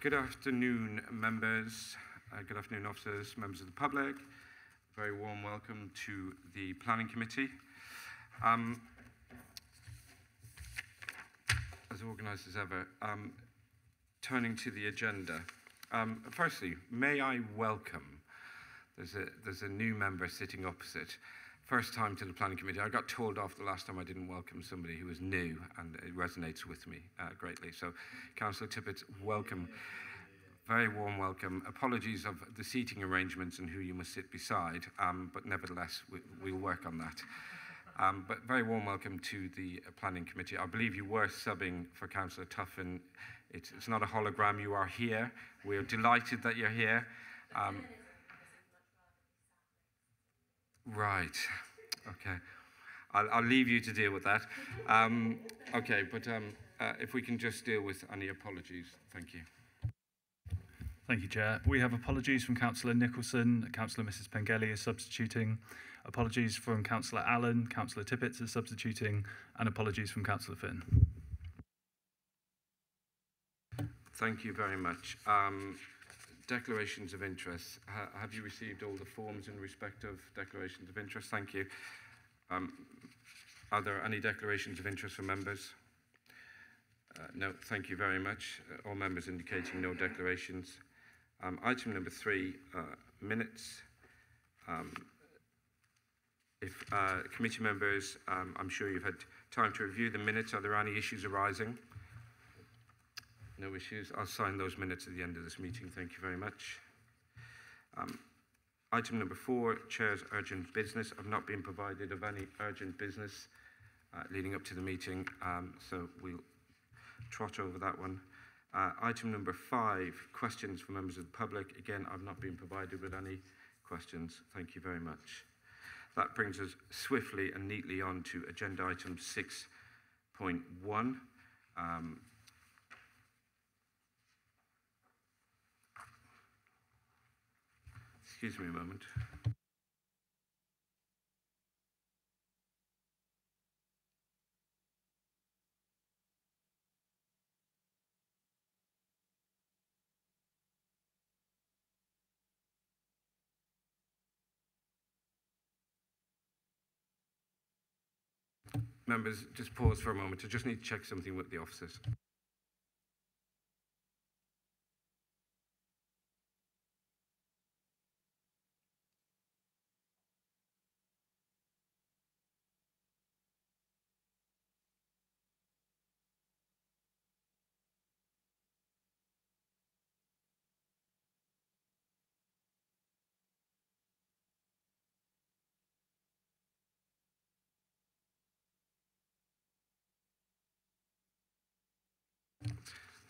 Good afternoon, members. Uh, good afternoon, officers, members of the public. Very warm welcome to the Planning Committee. Um, as organised as ever, um, turning to the agenda. Um, firstly, may I welcome, there's a, there's a new member sitting opposite, first time to the planning committee. I got told off the last time I didn't welcome somebody who was new, and it resonates with me uh, greatly. So, Councillor Tippett, welcome. Very warm welcome. Apologies of the seating arrangements and who you must sit beside, um, but nevertheless, we, we'll work on that. Um, but very warm welcome to the Planning Committee. I believe you were subbing for Councillor Tuffin. It's, it's not a hologram, you are here. We're delighted that you're here. Um, Right. Okay. I'll, I'll leave you to deal with that. Um, okay, but um, uh, if we can just deal with any apologies, thank you. Thank you, Chair. We have apologies from Councillor Nicholson. Councillor Mrs Pengelly is substituting. Apologies from Councillor Allen. Councillor Tippett is substituting. And apologies from Councillor Finn. Thank you very much. Um, declarations of interest. Ha have you received all the forms in respect of declarations of interest? Thank you. Um, are there any declarations of interest from members? Uh, no, thank you very much. Uh, all members indicating no declarations. Um, item number three, uh, minutes. Um, if uh, committee members, um, I'm sure you've had time to review the minutes. Are there any issues arising? No issues. I'll sign those minutes at the end of this meeting. Thank you very much. Um, item number four, Chair's urgent business. I've not been provided of any urgent business uh, leading up to the meeting, um, so we'll trot over that one. Uh, item number five, questions for members of the public. Again, I've not been provided with any questions. Thank you very much. That brings us swiftly and neatly on to agenda item 6.1. Um, Excuse me a moment. Members, just pause for a moment. I just need to check something with the officers.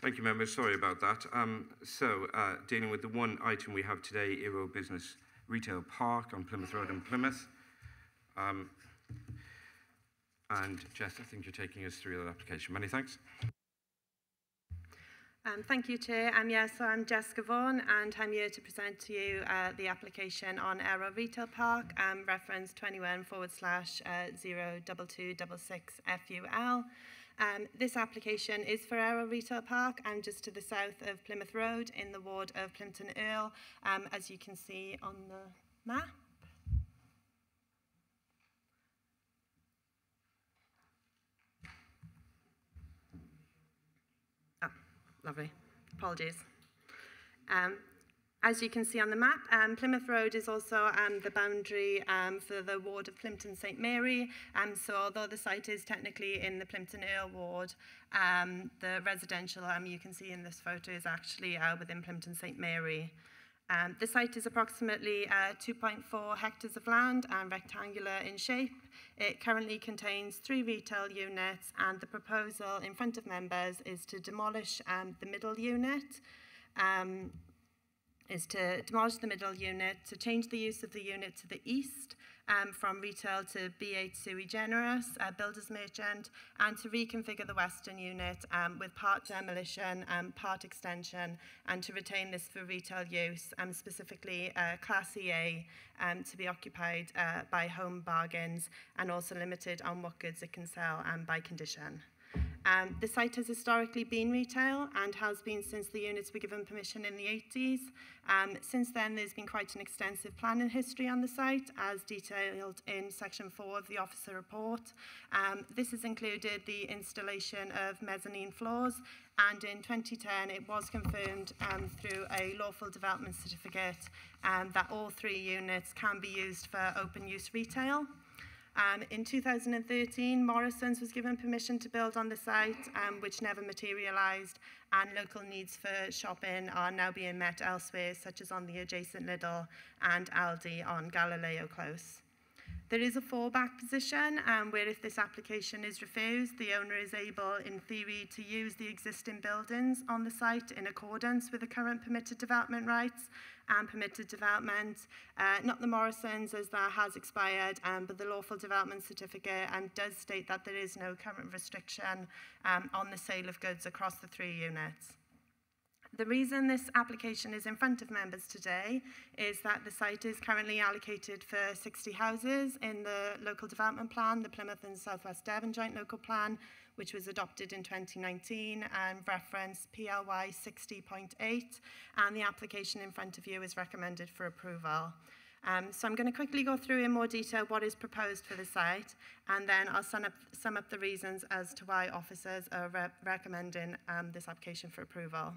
Thank you, members. Sorry about that. Um, so, uh, dealing with the one item we have today, Eero Business Retail Park on Plymouth Road in Plymouth. Um, and Jess, I think you're taking us through that application. Many thanks. Um, thank you, Chair. Um, yes, so I'm Jessica Vaughan, and I'm here to present to you uh, the application on Aero Retail Park, um, reference 21 forward slash uh, 02266 FUL. Um, this application is for Eero Retail Park and just to the south of Plymouth Road in the ward of Plympton Erle, um, as you can see on the map. Oh, lovely. Apologies. Um, as you can see on the map, um, Plymouth Road is also um, the boundary um, for the ward of Plympton St Mary. Um, so although the site is technically in the Plympton Erle ward, um, the residential um, you can see in this photo is actually uh, within Plympton St Mary. The site is approximately uh, 2.4 hectares of land and rectangular in shape. It currently contains three retail units and the proposal in front of members is to demolish the middle unit. Is to demolish the middle unit, to change the use of the unit to the east um, from retail to B8 sui generis, uh, builder's merchant, and to reconfigure the western unit um, with part demolition, um, part extension, and to retain this for retail use, um, specifically uh, Class EA, um, to be occupied uh, by home bargains and also limited on what goods it can sell um, by condition. Um, the site has historically been retail and has been since the units were given permission in the 80s. Um, since then, there's been quite an extensive planning history on the site, as detailed in section 4 of the officer report. Um, this has included the installation of mezzanine floors, and in 2010, it was confirmed um, through a lawful development certificate um, that all three units can be used for open use retail. Um, in 2013, Morrison's was given permission to build on the site, um, which never materialised, and local needs for shopping are now being met elsewhere, such as on the adjacent Lidl and Aldi on Galileo Close. There is a fallback position um, where if this application is refused, the owner is able, in theory, to use the existing buildings on the site in accordance with the current permitted development rights and permitted development. Uh, not the Morrisons, as that has expired, um, but the lawful development certificate um, does state that there is no current restriction um, on the sale of goods across the three units. The reason this application is in front of members today is that the site is currently allocated for 60 houses in the local development plan, the Plymouth and Southwest Devon Joint Local Plan, which was adopted in 2019 and reference PLY 60.8, and the application in front of you is recommended for approval. Um, so I'm going to quickly go through in more detail what is proposed for the site, and then I'll sum up, sum up the reasons as to why officers are re recommending um, this application for approval.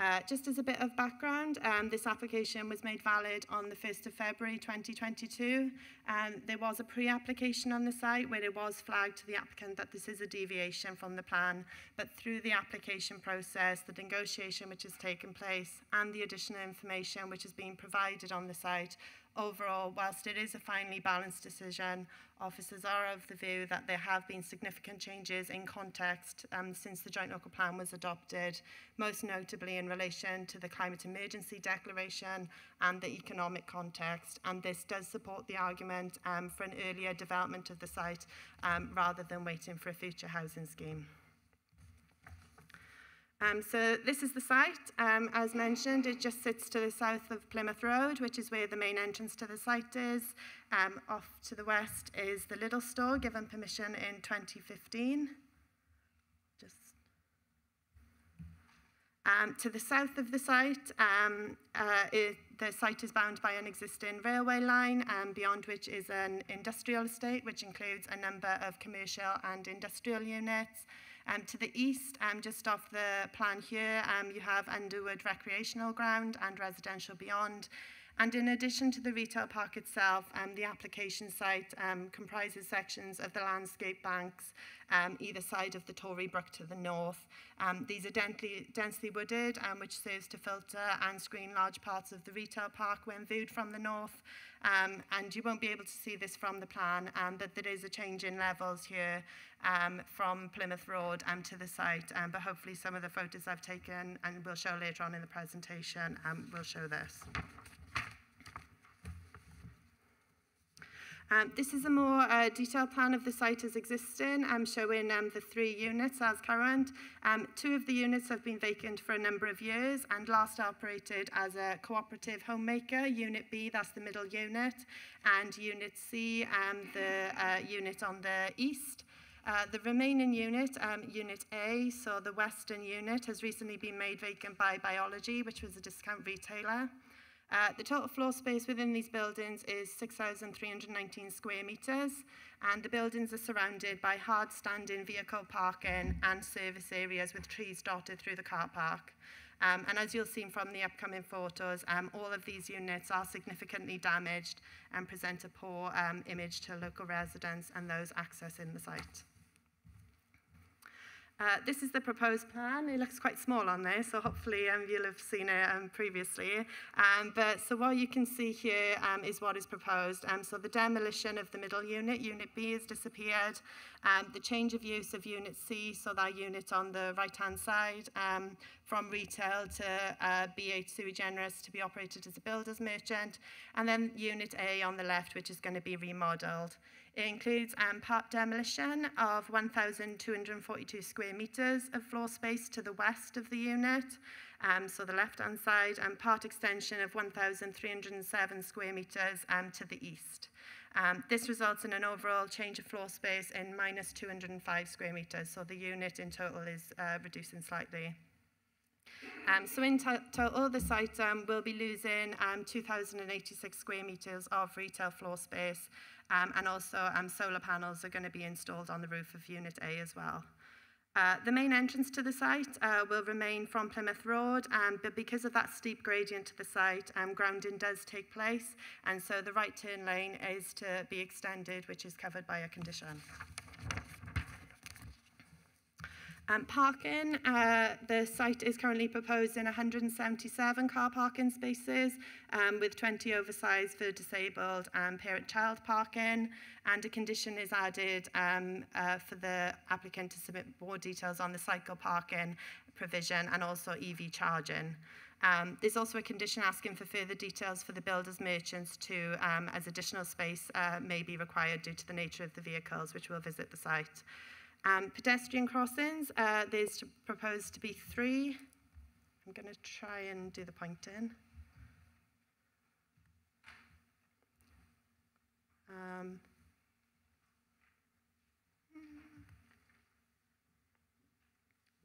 Uh, just as a bit of background, um, this application was made valid on the 1st of February 2022. Um, there was a pre-application on the site where it was flagged to the applicant that this is a deviation from the plan, but through the application process, the negotiation which has taken place and the additional information which has been provided on the site, overall, whilst it is a finely balanced decision, officers are of the view that there have been significant changes in context um, since the Joint Local Plan was adopted, most notably in relation to the climate emergency declaration and the economic context. And this does support the argument um, for an earlier development of the site um, rather than waiting for a future housing scheme. Um, so this is the site. Um, as mentioned, it just sits to the south of Plymouth Road, which is where the main entrance to the site is. Um, off to the west is the Lidl store, given permission in 2015. Just um, to the south of the site, um, uh, it, the site is bound by an existing railway line, um, beyond which is an industrial estate, which includes a number of commercial and industrial units. Um, to the east, um, just off the plan here, um, you have Underwood Recreational Ground and residential beyond. And in addition to the retail park itself, um, the application site um, comprises sections of the landscape banks um, either side of the Tory Brook to the north. Um, these are densely, densely wooded, um, which serves to filter and screen large parts of the retail park when viewed from the north. Um, and you won't be able to see this from the plan, but there is a change in levels here from Plymouth Road to the site. But hopefully some of the photos I've taken and we'll show later on in the presentation will show this. Um, this is a more uh, detailed plan of the site as existing, um, showing um, the three units as current. Um, two of the units have been vacant for a number of years and last operated as a cooperative homemaker. Unit B, that's the middle unit, and Unit C, um, the uh, unit on the east. Uh, the remaining unit, um, Unit A, so the western unit, has recently been made vacant by Biology, which was a discount retailer. Uh, the total floor space within these buildings is 6,319 square metres, and the buildings are surrounded by hard standing vehicle parking and service areas with trees dotted through the car park. Um, and as you'll see from the upcoming photos, um, all of these units are significantly damaged and present a poor um, image to local residents and those accessing the site. Uh, this is the proposed plan. It looks quite small on there, so hopefully um, you'll have seen it um, previously. Um, but so what you can see here um, is what is proposed. Um, so the demolition of the middle unit, Unit B, has disappeared. Um, the change of use of Unit C, so that unit on the right-hand side, from retail to uh, B8 Sui Generis to be operated as a builder's merchant. And then Unit A on the left, which is going to be remodelled. It includes um, part demolition of 1,242 square metres of floor space to the west of the unit, um, so the left-hand side, and part extension of 1,307 square metres um, to the east. Um, this results in an overall change of floor space in minus 205 square metres, so the unit in total is uh, reducing slightly. Um, so in total, the site um, will be losing um, 2,086 square metres of retail floor space, um, and also um, solar panels are going to be installed on the roof of Unit A as well. Uh, the main entrance to the site uh, will remain from Plymouth Road, um, but because of that steep gradient to the site, um, grounding does take place, and so the right turn lane is to be extended, which is covered by a condition. Um, parking, uh, the site is currently proposing 177 car parking spaces um, with 20 oversized for disabled and parent-child parking and a condition is added um, uh, for the applicant to submit more details on the cycle parking provision and also EV charging. Um, there's also a condition asking for further details for the builders merchants to, um, as additional space uh, may be required due to the nature of the vehicles which will visit the site. Um, pedestrian crossings, uh, there's to, proposed to be three. I'm going to try and do the pointing. Um,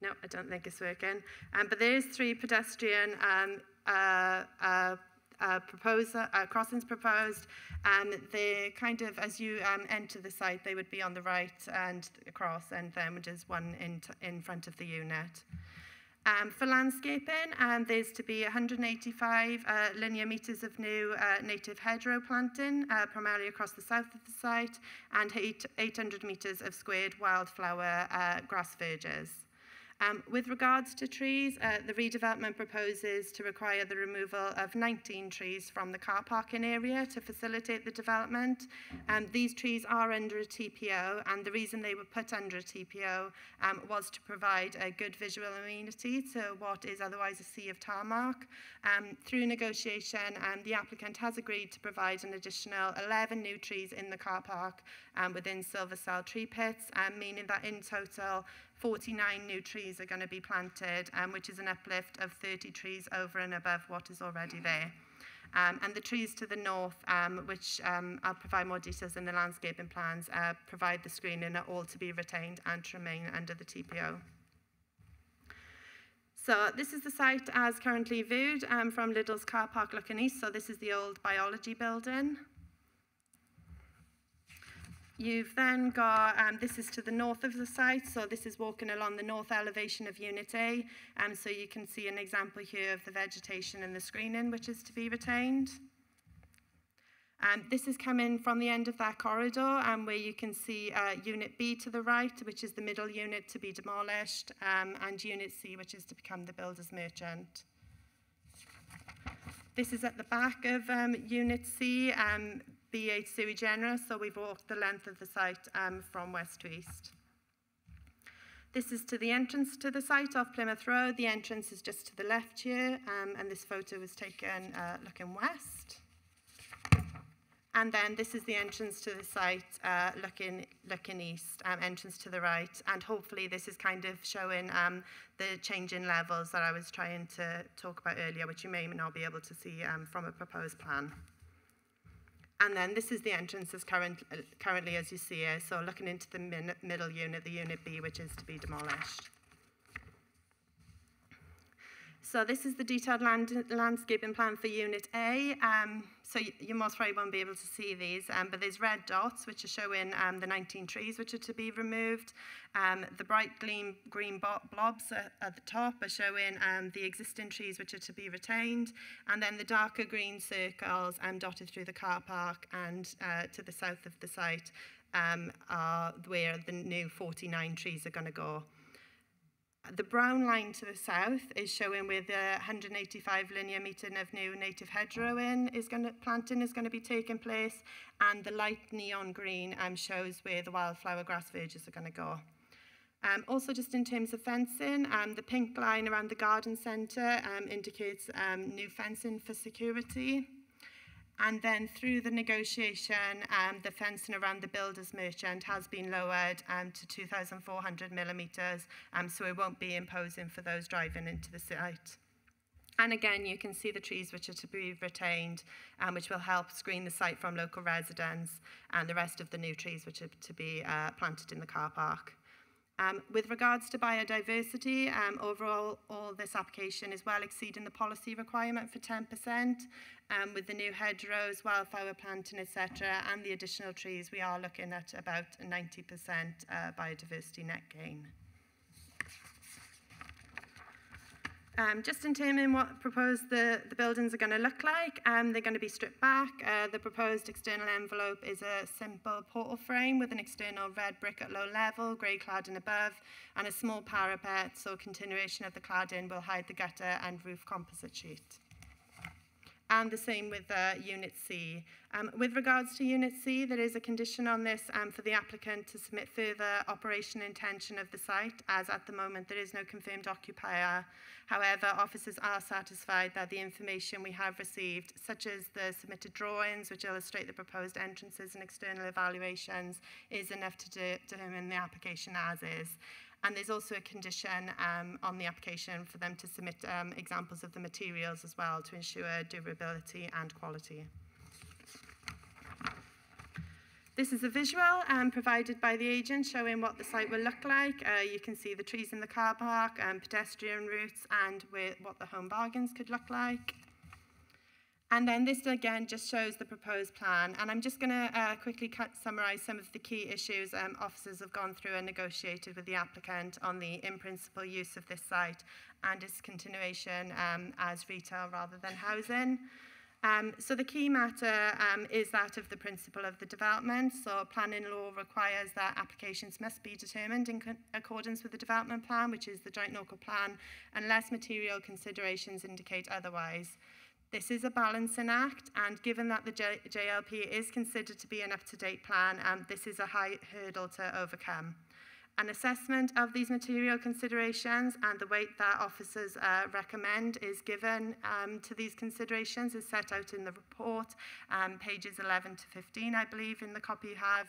no, I don't think it's working. Um, but there is three pedestrian um, uh, uh, uh, uh, crossings proposed. Um, they kind of, as you um, enter the site, they would be on the right and across, and then there's one in, in front of the unit. Um, for landscaping, um, there's to be 185 uh, linear metres of new uh, native hedgerow planting, uh, primarily across the south of the site, and eight, 800 metres of squared wildflower uh, grass verges. Um, with regards to trees, uh, the redevelopment proposes to require the removal of 19 trees from the car parking area to facilitate the development. Um, these trees are under a TPO, and the reason they were put under a TPO um, was to provide a good visual amenity to what is otherwise a sea of tarmac. Um, through negotiation, um, the applicant has agreed to provide an additional 11 new trees in the car park um, within Silva Cell tree pits, meaning that in total 49 new trees are going to be planted, um, which is an uplift of 30 trees over and above what is already there. Um, and the trees to the north, um, which um, I'll provide more details in the landscaping plans, uh, provide the screening are all to be retained and to remain under the TPO. So this is the site as currently viewed um, from Lidl's car park looking east. So this is the old biology building. You've then got, um, this is to the north of the site, so this is walking along the north elevation of Unit A, um, so you can see an example here of the vegetation and the screening which is to be retained. Um, this is coming from the end of that corridor um, where you can see uh, Unit B to the right, which is the middle unit to be demolished, um, and Unit C, which is to become the builder's merchant. This is at the back of um, Unit C. Um, B8 sui generis, so we've walked the length of the site um, from west to east. This is to the entrance to the site off Plymouth Road. The entrance is just to the left here, um, and this photo was taken uh, looking west. And then this is the entrance to the site, uh, looking, looking east, um, entrance to the right. And hopefully this is kind of showing um, the change in levels that I was trying to talk about earlier, which you may not be able to see um, from a proposed plan. And then this is the entrance current, uh, currently as you see it. So looking into the min, middle unit, the unit B, which is to be demolished. So this is the detailed land, landscaping plan for Unit A. Um, so you, most probably won't be able to see these, um, but there's red dots which are showing um, the 19 trees which are to be removed. Um, the bright green, green blobs at, at, the top are showing um, the existing trees which are to be retained, and then the darker green circles um, dotted through the car park and uh, to the south of the site um, are where the new 49 trees are going to go. The brown line to the south is showing where the 185 linear metre of new native hedgerow is going to, planting is going to be taking place, and the light neon green um, shows where the wildflower grass verges are going to go. Um, also, just in terms of fencing, um, the pink line around the garden centre um, indicates um, new fencing for security. And then through the negotiation, um, the fencing around the builder's merchant has been lowered um, to 2,400 millimetres, um, so it won't be imposing for those driving into the site. And again, you can see the trees which are to be retained, um, which will help screen the site from local residents, and the rest of the new trees which are to be uh, planted in the car park. Um, with regards to biodiversity, um, overall, all this application is well exceeding the policy requirement for 10%, um, with the new hedgerows, wildflower planting, etc., and the additional trees, we are looking at about 90% uh, biodiversity net gain. Um, just in terms of what proposed the, the buildings are going to look like, um, they're going to be stripped back. Uh, the proposed external envelope is a simple portal frame with an external red brick at low level, grey cladding above, and a small parapet, so continuation of the cladding will hide the gutter and roof composite sheet and the same with uh, Unit C. Um, with regards to Unit C, there is a condition on this um, for the applicant to submit further operation intention of the site, as at the moment there is no confirmed occupier. However, officers are satisfied that the information we have received, such as the submitted drawings, which illustrate the proposed entrances and external evaluations, is enough to de determine the application as is. And there's also a condition um, on the application for them to submit um, examples of the materials as well to ensure durability and quality. This is a visual um, provided by the agent showing what the site will look like. Uh, you can see the trees in the car park, um, pedestrian routes, and where, what the home bargains could look like. And then this again just shows the proposed plan. And I'm just going to uh, quickly summarise some of the key issues um, officers have gone through and negotiated with the applicant on the in-principle use of this site and its continuation um, as retail rather than housing. Um, so the key matter um, is that of the principle of the development. So planning law requires that applications must be determined in accordance with the development plan, which is the joint local plan, unless material considerations indicate otherwise. This is a balancing act, and given that the J JLP is considered to be an up-to-date plan, um, this is a high hurdle to overcome. An assessment of these material considerations and the weight that officers uh, recommend is given um, to these considerations is set out in the report, um, pages 11 to 15, I believe, in the copy you have.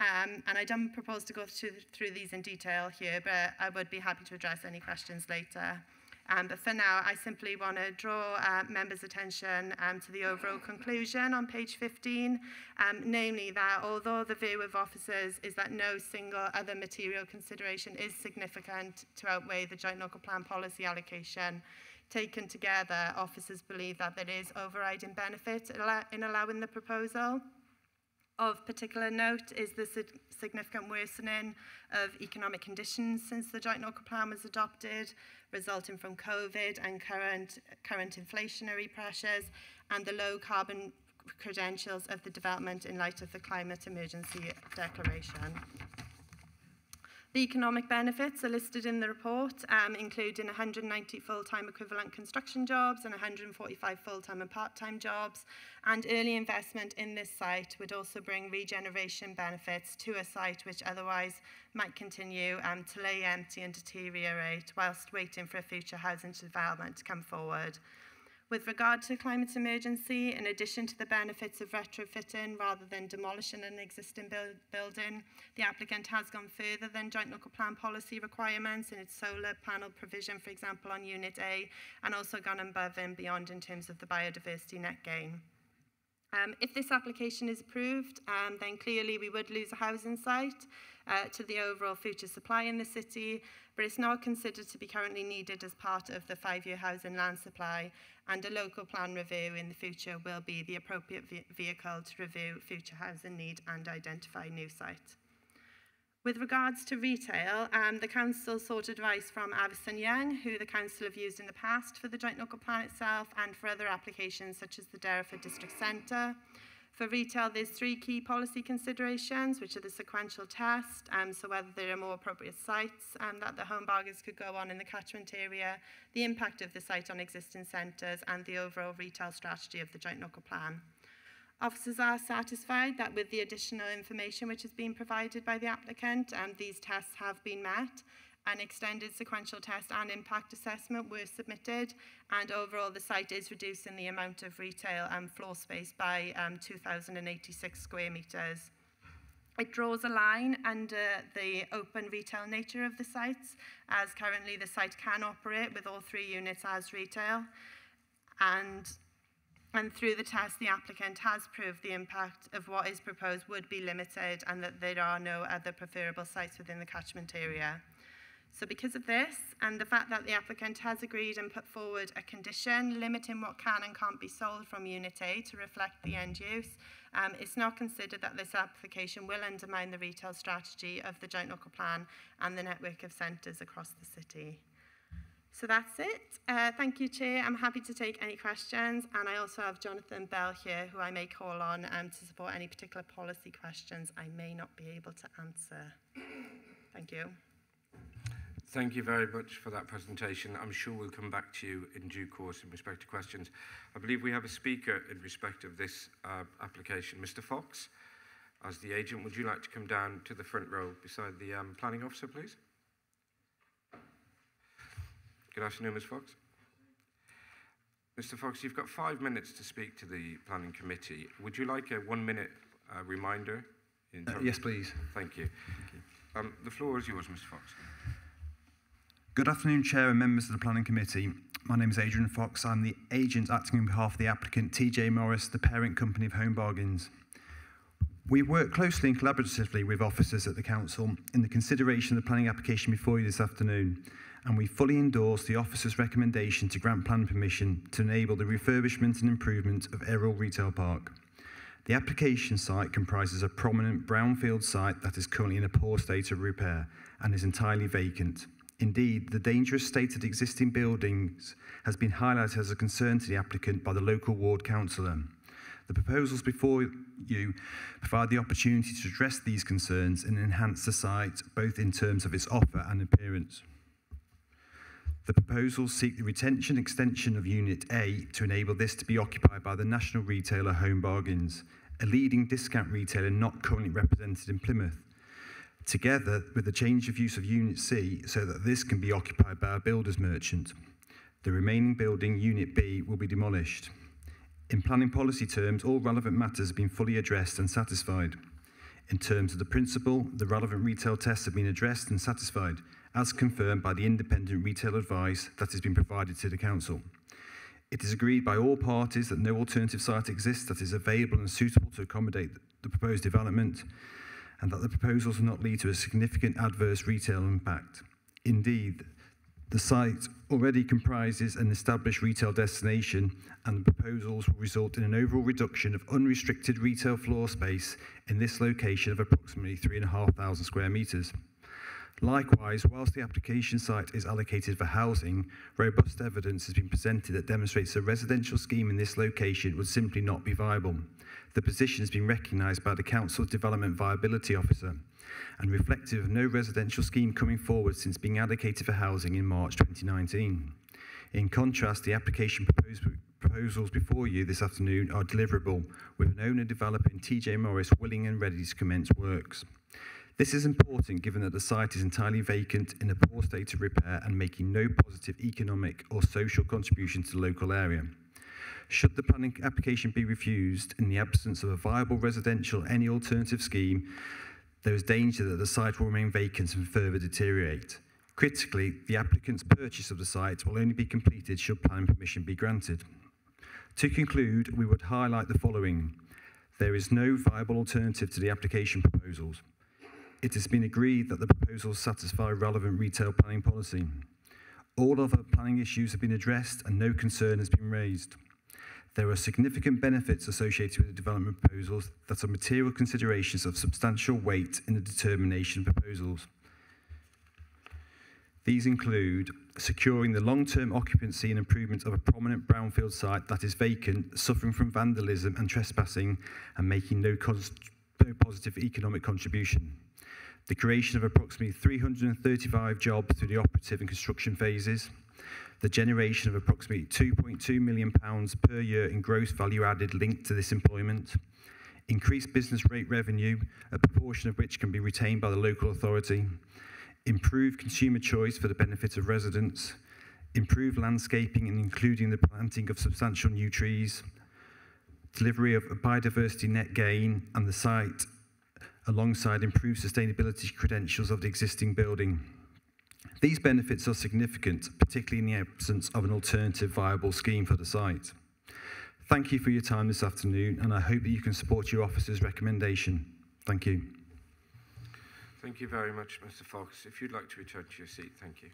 Um, and I don't propose to go through, through these in detail here, but I would be happy to address any questions later. Um, but for now, I simply want to draw uh, members' attention um, to the overall conclusion on page 15, um, namely that although the view of officers is that no single other material consideration is significant to outweigh the joint local plan policy allocation, taken together, officers believe that there is overriding benefit in allowing the proposal. Of particular note is the significant worsening of economic conditions since the joint local plan was adopted, resulting from COVID and current, current inflationary pressures, and the low carbon credentials of the development in light of the climate emergency declaration. The economic benefits are listed in the report, um, including 190 full-time equivalent construction jobs and 145 full-time and part-time jobs. And early investment in this site would also bring regeneration benefits to a site which otherwise might continue um, to lay empty and deteriorate whilst waiting for a future housing development to come forward. With regard to climate emergency, in addition to the benefits of retrofitting rather than demolishing an existing build building, the applicant has gone further than joint local plan policy requirements in its solar panel provision, for example, on Unit A, and also gone above and beyond in terms of the biodiversity net gain. Um, if this application is approved, um, then clearly we would lose a housing site uh, to the overall future supply in the city, but it's not considered to be currently needed as part of the five-year housing land supply, and a local plan review in the future will be the appropriate ve vehicle to review future housing need and identify new sites. With regards to retail, um, the council sought advice from Avison Young, who the council have used in the past for the joint local plan itself and for other applications such as the Derriford District Centre. For retail, there's three key policy considerations, which are the sequential test, um, so whether there are more appropriate sites um, that the home bargains could go on in the catchment area, the impact of the site on existing centres, and the overall retail strategy of the joint local plan. Officers are satisfied that with the additional information which has been provided by the applicant, um, these tests have been met, an extended sequential test and impact assessment were submitted and overall the site is reducing the amount of retail and floor space by um, 2,086 square metres. It draws a line under the open retail nature of the sites as currently the site can operate with all three units as retail. and and through the test, the applicant has proved the impact of what is proposed would be limited and that there are no other preferable sites within the catchment area. So because of this and the fact that the applicant has agreed and put forward a condition limiting what can and can't be sold from Unit A to reflect the end use, um, it's not considered that this application will undermine the retail strategy of the joint local plan and the network of centres across the city. So that's it. Uh, thank you, Chair. I'm happy to take any questions. And I also have Jonathan Bell here, who I may call on um, to support any particular policy questions I may not be able to answer. Thank you. Thank you very much for that presentation. I'm sure we'll come back to you in due course in respect to questions. I believe we have a speaker in respect of this uh, application. Mr Fox, as the agent, would you like to come down to the front row beside the um, planning officer, please? Good afternoon, Ms Fox. Mr Fox, you've got five minutes to speak to the planning committee. Would you like a one-minute uh, reminder? In Uh, yes, please. Thank you. Um, the floor is yours, Mr Fox. Good afternoon, Chair and members of the Planning Committee. My name is Adrian Fox. I'm the agent acting on behalf of the applicant TJ Morris, the parent company of Home Bargains. We work closely and collaboratively with officers at the Council in the consideration of the planning application before you this afternoon, and we fully endorse the officer's recommendation to grant plan permission to enable the refurbishment and improvement of Errol Retail Park. The application site comprises a prominent brownfield site that is currently in a poor state of repair and is entirely vacant. Indeed, the dangerous state of the existing buildings has been highlighted as a concern to the applicant by the local ward councillor. The proposals before you provide the opportunity to address these concerns and enhance the site both in terms of its offer and appearance. The proposals seek the retention extension of Unit A to enable this to be occupied by the national retailer Home Bargains, a leading discount retailer not currently represented in Plymouth, together with the change of use of Unit C so that this can be occupied by a builder's merchant. The remaining building, Unit B, will be demolished. In planning policy terms, all relevant matters have been fully addressed and satisfied. In terms of the principle, the relevant retail tests have been addressed and satisfied, as confirmed by the independent retail advice that has been provided to the Council. It is agreed by all parties that no alternative site exists that is available and suitable to accommodate the proposed development, and that the proposals will not lead to a significant adverse retail impact. Indeed, the site already comprises an established retail destination, and the proposals will result in an overall reduction of unrestricted retail floor space in this location of approximately 3,500 square metres. Likewise, whilst the application site is allocated for housing, robust evidence has been presented that demonstrates a residential scheme in this location would simply not be viable. The position has been recognised by the Council's Development Viability Officer and reflective of no residential scheme coming forward since being allocated for housing in March 2019. In contrast, the application proposals before you this afternoon are deliverable, with an owner developer in TJ Morris willing and ready to commence works. This is important given that the site is entirely vacant in a poor state of repair and making no positive economic or social contribution to the local area. Should the planning application be refused in the absence of a viable residential any alternative scheme, there is danger that the site will remain vacant and further deteriorate. Critically, the applicant's purchase of the site will only be completed should planning permission be granted. To conclude, we would highlight the following. There is no viable alternative to the application proposals. It has been agreed that the proposals satisfy relevant retail planning policy. All other planning issues have been addressed and no concern has been raised. There are significant benefits associated with the development proposals that are material considerations of substantial weight in the determination of proposals. These include securing the long-term occupancy and improvement of a prominent brownfield site that is vacant, suffering from vandalism and trespassing, and making no, no positive economic contribution. The creation of approximately 335 jobs through the operative and construction phases, the generation of approximately 2.2 million pounds per year in gross value added linked to this employment, increased business rate revenue, a proportion of which can be retained by the local authority, improve consumer choice for the benefit of residents, improve landscaping and including the planting of substantial new trees, delivery of a biodiversity net gain and the site alongside improved sustainability credentials of the existing building. These benefits are significant, particularly in the absence of an alternative viable scheme for the site. Thank you for your time this afternoon, and I hope that you can support your officer's recommendation. Thank you. Thank you very much, Mr Fox. If you'd like to return to your seat, thank you.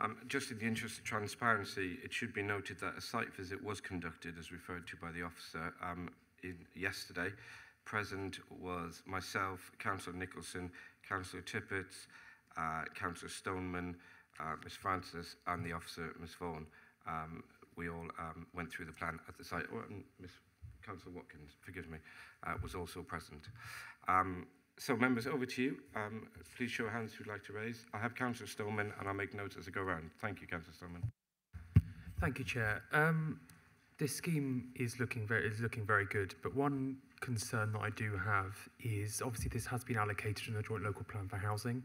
Um, just in the interest of transparency, it should be noted that a site visit was conducted, as referred to by the officer, um, in yesterday. Present was myself, Councillor Nicholson, Councillor Tippett, uh, Councillor Stoneman, uh, Ms Francis, and the officer, Ms Vaughan. Um, we all um, went through the plan at the site. Oh, and Ms Councillor Watkins, forgive me, uh, was also present. Um, so, members, over to you. Um, please show hands who'd like to raise. I have Councillor Stillman, and I'll make notes as I go around. Thank you, Councillor Stillman. Thank you, Chair. Um, this scheme is looking very is looking very good, but one concern that I do have is obviously this has been allocated in the joint local plan for housing,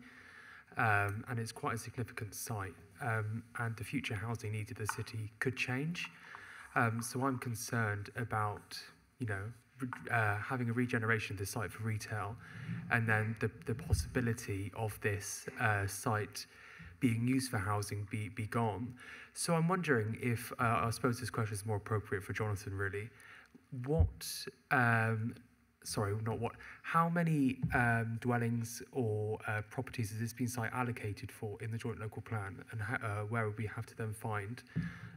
um, and it's quite a significant site, um, and the future housing needs of the city could change. Um, so I'm concerned about you know uh, having a regeneration of the site for retail, and then the, the possibility of this uh, site being used for housing be, be gone. So I'm wondering if, uh, I suppose this question is more appropriate for Jonathan really, what, um, sorry, not what, how many um, dwellings or uh, properties has this been site allocated for in the joint local plan and uh, where would we have to then find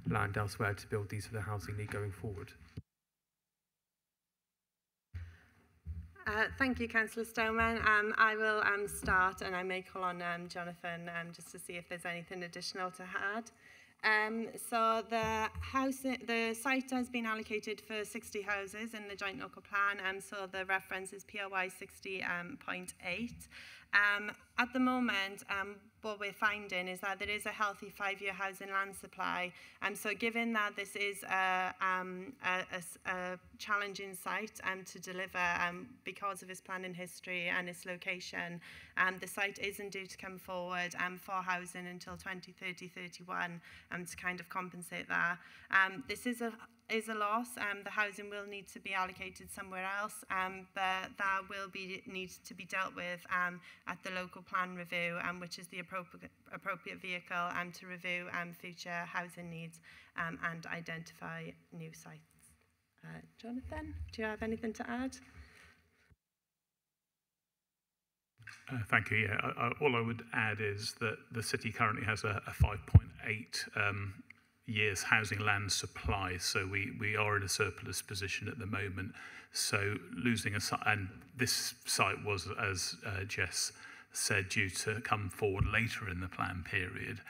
land elsewhere to build these for the housing need going forward? Uh, thank you, Councillor Stoneman. Um, I will um, start and I may call on um, Jonathan um, just to see if there's anything additional to add. Um, so the house, the site has been allocated for 60 houses in the joint local plan, um, so the reference is PLY 60.8. Um, at the moment, what we're finding is that there is a healthy five-year housing land supply. Um, so given that this is a, um, a, a, a challenging site um, to deliver um, because of its planning history and its location, um, the site isn't due to come forward for housing until 2030-31 um, to kind of compensate that. This is a is a loss. Um, the housing will need to be allocated somewhere else, um, but that will be needs to be dealt with um, at the local plan review, um, which is the appropriate, appropriate vehicle um, to review um, future housing needs um, and identify new sites. Uh, Jonathan, do you have anything to add? Uh, thank you. Yeah, I, I, all I would add is that the city currently has a, a 5.8 um, years housing land supply. So we, we are in a surplus position at the moment. So losing a site, and this site was, as uh, Jess said, due to come forward later in the plan period.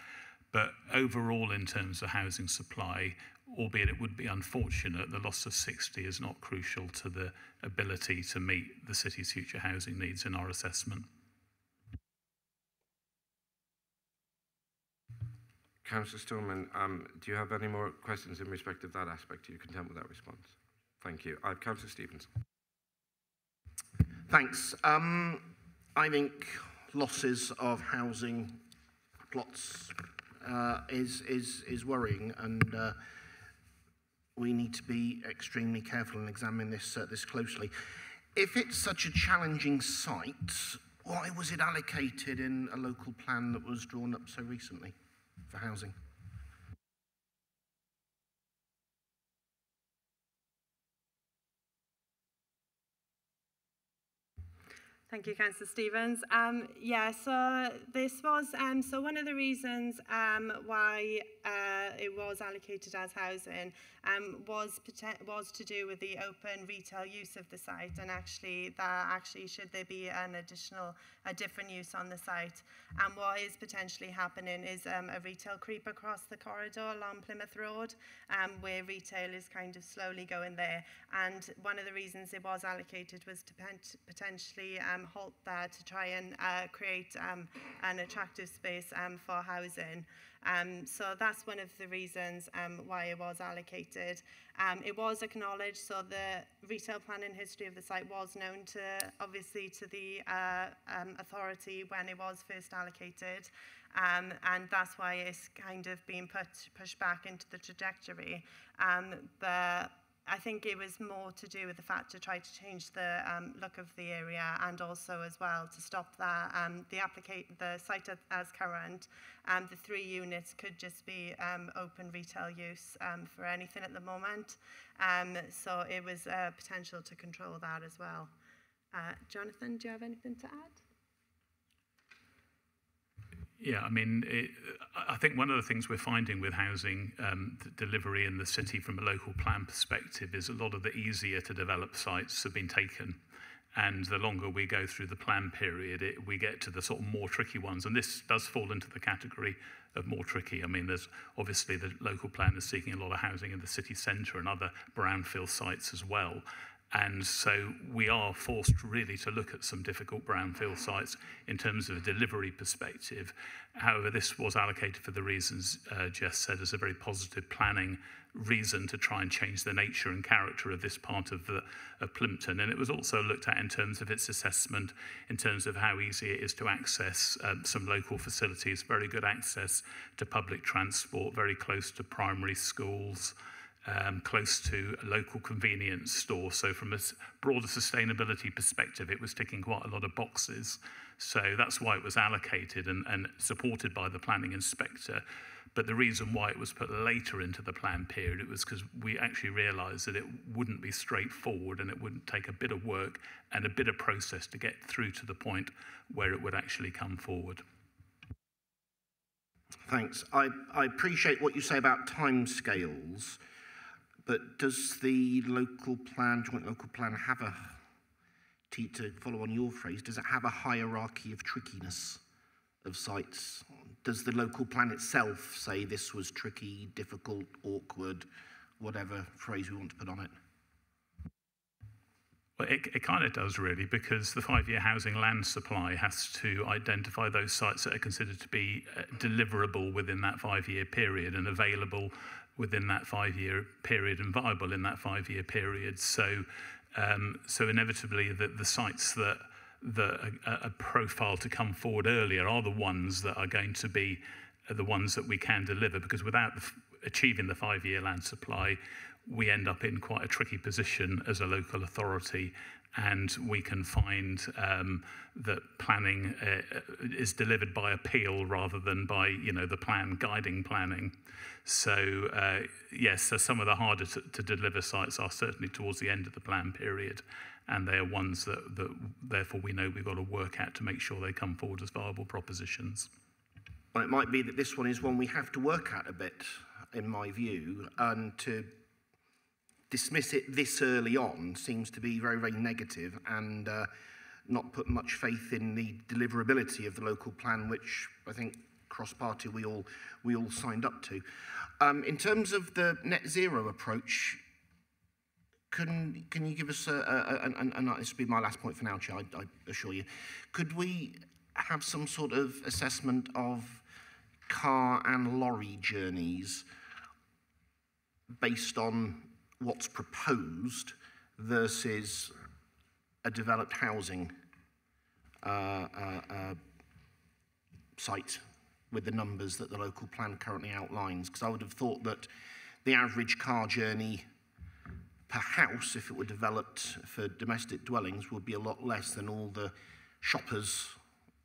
But overall, in terms of housing supply, albeit it would be unfortunate, the loss of 60 is not crucial to the ability to meet the city's future housing needs in our assessment. Councillor Stillman, um, do you have any more questions in respect of that aspect? Are you content with that response? Thank you. Have Councillor Stevens. Thanks. Um, I think losses of housing plots uh, is, is, is worrying and uh, we need to be extremely careful and examine this, uh, this closely. If it's such a challenging site, why was it allocated in a local plan that was drawn up so recently? For housing. Thank you, Councillor Stevens. Um, yeah, so this was, um, so one of the reasons um, why uh, it was allocated as housing um, was was to do with the open retail use of the site and actually that actually should there be an additional, a different use on the site. And what is potentially happening is um, a retail creep across the corridor along Plymouth Road um, where retail is kind of slowly going there. And one of the reasons it was allocated was to potentially um, halt there to try and uh, create um, an attractive space um, for housing. Um, so that's one of the reasons um, why it was allocated. Um, it was acknowledged, so the retail planning history of the site was known to, obviously, to the uh, um, authority when it was first allocated. Um, and that's why it's kind of been put, pushed back into the trajectory. Um, but I think it was more to do with the fact to try to change the um, look of the area and also as well to stop that um, the applicate the site as- current um, the three units could just be um, open retail use um, for anything at the moment. Um, so it was a potential to control that as well. Uh, Jonathan do you have anything to add Yeah, I mean, it, I think one of the things we're finding with housing um, delivery in the city from a local plan perspective is a lot of the easier to develop sites have been taken. And the longer we go through the plan period, it, we get to the sort of more tricky ones. And this does fall into the category of more tricky. I mean, there's obviously the local plan is seeking a lot of housing in the city centre and other brownfield sites as well. And so we are forced really to look at some difficult brownfield sites in terms of a delivery perspective. However, this was allocated for the reasons uh, Jess said as a very positive planning reason to try and change the nature and character of this part of, the, of Plympton. And it was also looked at in terms of its assessment, in terms of how easy it is to access um, some local facilities, very good access to public transport, very close to primary schools, um, close to a local convenience store. So from a broader sustainability perspective, it was ticking quite a lot of boxes. So that's why it was allocated and, and supported by the planning inspector. But the reason why it was put later into the plan period, it was because we actually realised that it wouldn't be straightforward and it wouldn't take a bit of work and a bit of process to get through to the point where it would actually come forward. Thanks. I, I appreciate what you say about timescales, but does the local plan, joint local plan, have a, to, to follow on your phrase, does it have a hierarchy of trickiness of sites? Does the local plan itself say this was tricky, difficult, awkward, whatever phrase we want to put on it? Well, it, it kind of does really, because the five-year housing land supply has to identify those sites that are considered to be uh, deliverable within that five-year period and available within that five-year period and viable in that five-year period. So, um, so inevitably, the, the sites that that are, profiled to come forward earlier are the ones that are going to be the ones that we can deliver, because without achieving the five-year land supply, we end up in quite a tricky position as a local authority and we can find um, that planning uh, is delivered by appeal rather than by you know the plan guiding planning. So uh, yes so some of the harder to, to deliver sites are certainly towards the end of the plan period and they are ones that, that therefore we know we've got to work at to make sure they come forward as viable propositions. Well, it might be that this one is one we have to work at a bit, in my view, and to dismiss it this early on seems to be very, very negative and uh, not put much faith in the deliverability of the local plan, which I think cross-party we all we all signed up to. Um, in terms of the net zero approach, can can you give us a, a, a, and, and this will be my last point for now, Chair, I, I assure you. Could we have some sort of assessment of car and lorry journeys based on what's proposed versus a developed housing uh, uh, uh, site with the numbers that the local plan currently outlines? Because I would have thought that the average car journey per house, if it were developed for domestic dwellings, would be a lot less than all the shoppers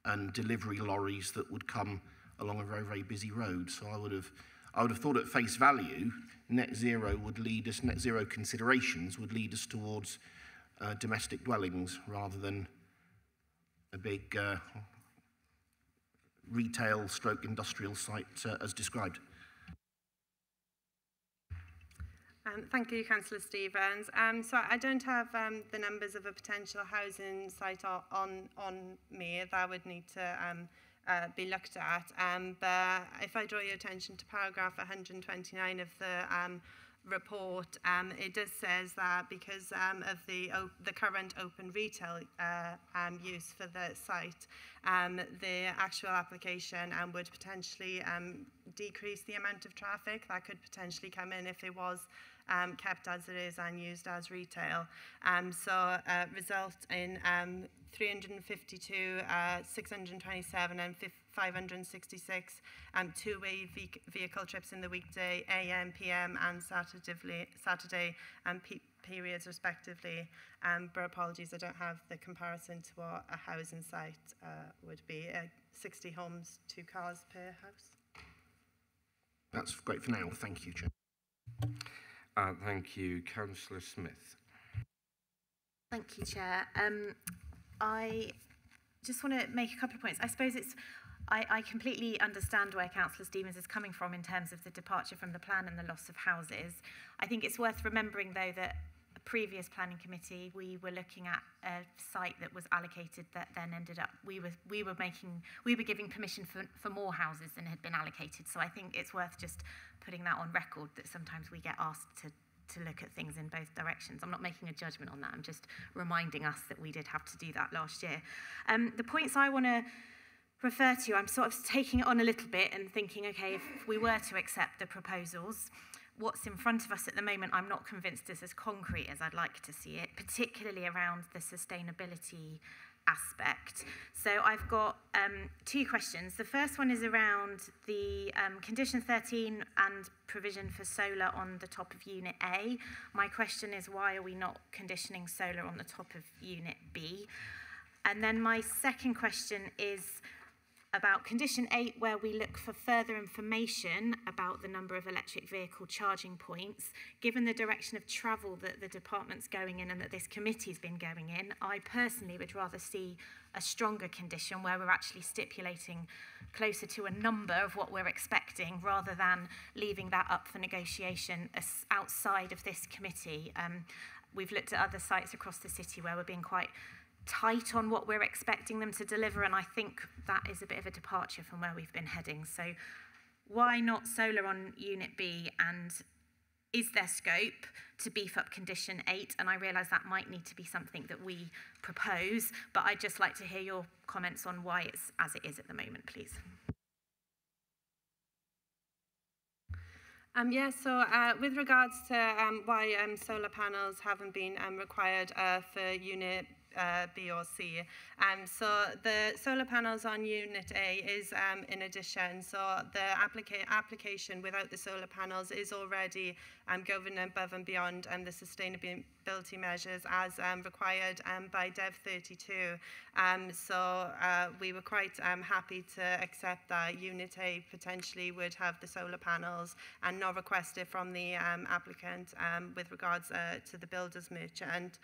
and delivery lorries that would come along a very, very busy road. So I would have, I would have thought at face value, net zero would lead us, net zero considerations would lead us towards uh, domestic dwellings rather than a big uh, retail stroke industrial site uh, as described. Um, thank you, Councillor Stevens. Um, so I don't have um, the numbers of a potential housing site on on me. That would need to um, uh, be looked at. Um, but if I draw your attention to paragraph 129 of the um, report, um, it does says that because um, of the the current open retail uh, um, use for the site, um, the actual application um, would potentially um, decrease the amount of traffic that could potentially come in if it was um, kept as it is and used as retail. Um, so uh, result in um, 352, uh, 627 and 566 um, two-way ve vehicle trips in the weekday, AM, PM and Saturday, Saturday pe periods respectively. Um, but apologies, I don't have the comparison to what a housing site uh, would be. Uh, 60 homes, two cars per house. That's great for now. Thank you, Chair. Uh, thank you. Councillor Smith. Thank you, Chair. Um, I just want to make a couple of points. I suppose it's I, I completely understand where Councillor Stevens is coming from in terms of the departure from the plan and the loss of houses. I think it's worth remembering, though, that previous planning committee, we were looking at a site that was allocated that then ended up, we were, we were making, we were giving permission for, for more houses than had been allocated. So I think it's worth just putting that on record that sometimes we get asked to to look at things in both directions. I'm not making a judgment on that. I'm just reminding us that we did have to do that last year. Um, the points I want to refer to, I'm sort of taking it on a little bit and thinking, okay, if we were to accept the proposals, what's in front of us at the moment, I'm not convinced is as concrete as I'd like to see it, particularly around the sustainability aspect. So I've got um, two questions. The first one is around the um, condition 13 and provision for solar on the top of unit A. My question is why are we not conditioning solar on the top of unit B? And then my second question is about condition 8 where we look for further information about the number of electric vehicle charging points. Given the direction of travel that the department's going in and that this committee's been going in I personally would rather see a stronger condition where we're actually stipulating closer to a number of what we're expecting rather than leaving that up for negotiation outside of this committee. Um, we've looked at other sites across the city where we're being quite tight on what we're expecting them to deliver, and I think that is a bit of a departure from where we've been heading. So why not solar on Unit B, and is there scope to beef up condition 8? And I realise that might need to be something that we propose, but I'd just like to hear your comments on why it's as it is at the moment, please. Um, yeah, so uh, with regards to um, why um, solar panels haven't been um, required uh, for Unit uh, B or C. Um, so the solar panels on Unit A is um, in addition. So the applica application without the solar panels is already um, going above and beyond um, the sustainability measures as um, required um, by DEV 32. Um, so uh, we were quite um, happy to accept that Unit A potentially would have the solar panels and not request it from the um, applicant um, with regards uh, to the builder's merchant.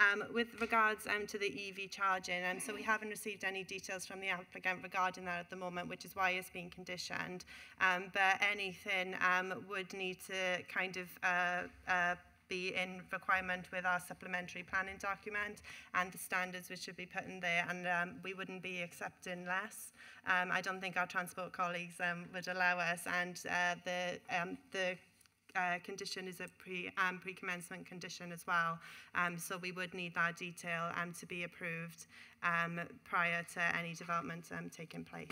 Um, with regards um, to the EV charging, um, so we haven't received any details from the applicant regarding that at the moment, which is why it's being conditioned. Um, but anything um, would need to kind of uh, uh, be in requirement with our supplementary planning document and the standards which should be put in there and um, we wouldn't be accepting less. Um, I don't think our transport colleagues um, would allow us and uh, the, um, the uh, condition is a pre, um, pre-commencement condition as well. Um, so we would need that detail um, to be approved um, prior to any development um, taking place.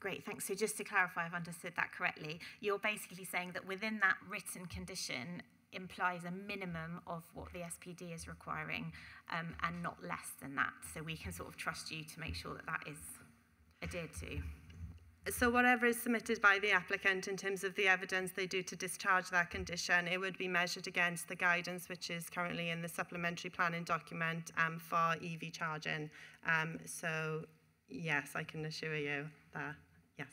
Great, thanks. So just to clarify, I've understood that correctly. You're basically saying that within that written condition implies a minimum of what the SPD is requiring um, and not less than that. So we can sort of trust you to make sure that that is adhered to. So whatever is submitted by the applicant in terms of the evidence they do to discharge that condition, it would be measured against the guidance which is currently in the supplementary planning document um, for EV charging. Um, so yes, I can assure you that, yes.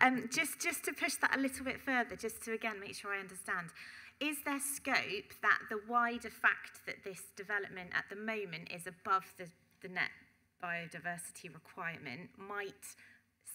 Um, just, just to push that a little bit further, just to again make sure I understand, is there scope that the wider fact that this development at the moment is above the the net biodiversity requirement might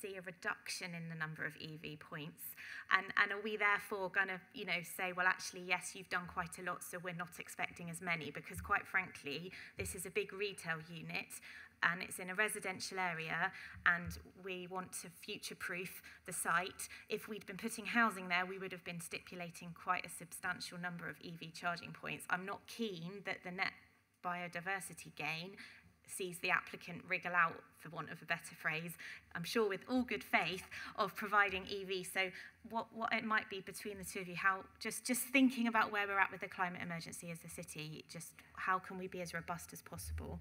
see a reduction in the number of EV points? And, and are we therefore going to, you know, say, well, actually, yes, you've done quite a lot, so we're not expecting as many? Because quite frankly, this is a big retail unit and it's in a residential area and we want to future-proof the site. If we'd been putting housing there, we would have been stipulating quite a substantial number of EV charging points. I'm not keen that the net biodiversity gain sees the applicant wriggle out, for want of a better phrase, I'm sure with all good faith, of providing EV. So what, what it might be between the two of you, how just, just thinking about where we're at with the climate emergency as a city, just how can we be as robust as possible?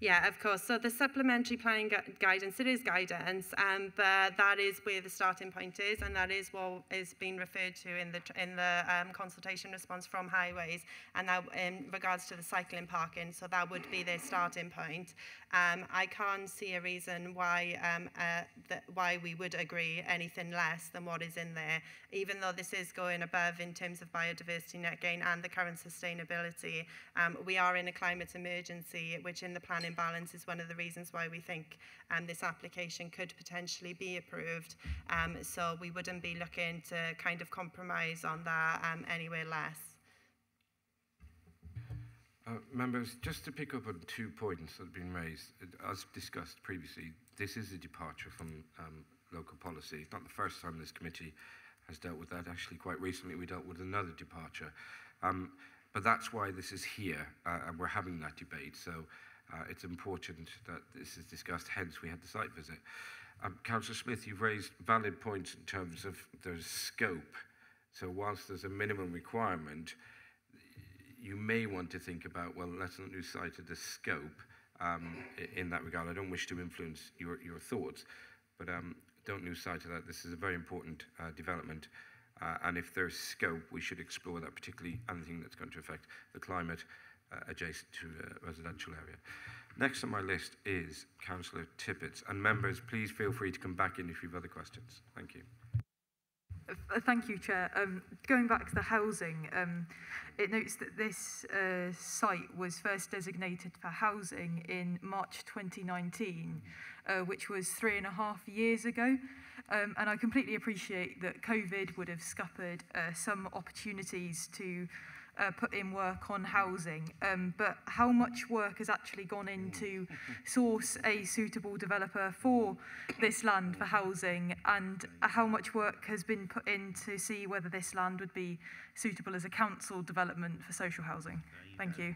Yeah, of course. So the supplementary planning gu guidance, it is guidance, um, but that is where the starting point is, and that is what is being referred to in the in the um, consultation response from highways, and that in regards to the cycling parking. So that would be their starting point. Um, I can't see a reason why um, uh, why we would agree anything less than what is in there, even though this is going above in terms of biodiversity net gain and the current sustainability. Um, we are in a climate emergency, which in the planning balance is one of the reasons why we think um, this application could potentially be approved. Um, so we wouldn't be looking to kind of compromise on that um, anywhere less. Uh, members, just to pick up on two points that have been raised, uh, as discussed previously, this is a departure from um, local policy. It's not the first time this committee has dealt with that. Actually, quite recently we dealt with another departure. Um, but that's why this is here, uh, and we're having that debate. So uh, it's important that this is discussed, hence we had the site visit. Um, Councillor Smith, you've raised valid points in terms of the scope. So whilst there's a minimum requirement, you may want to think about, well, let's not lose sight of the scope um, in that regard. I don't wish to influence your, your thoughts, but um, don't lose sight of that. This is a very important uh, development. Uh, and if there's scope, we should explore that, particularly anything that's going to affect the climate uh, adjacent to a residential area. Next on my list is Councillor Tippett. And members, please feel free to come back in if you have other questions. Thank you. Uh, thank you, Chair. Um, going back to the housing, um, it notes that this uh, site was first designated for housing in March 2019, uh, which was three and a half years ago. Um, and I completely appreciate that COVID would have scuppered uh, some opportunities to uh, put in work on housing, um, but how much work has actually gone into source a suitable developer for this land for housing, and how much work has been put in to see whether this land would be suitable as a council development for social housing? Thank you.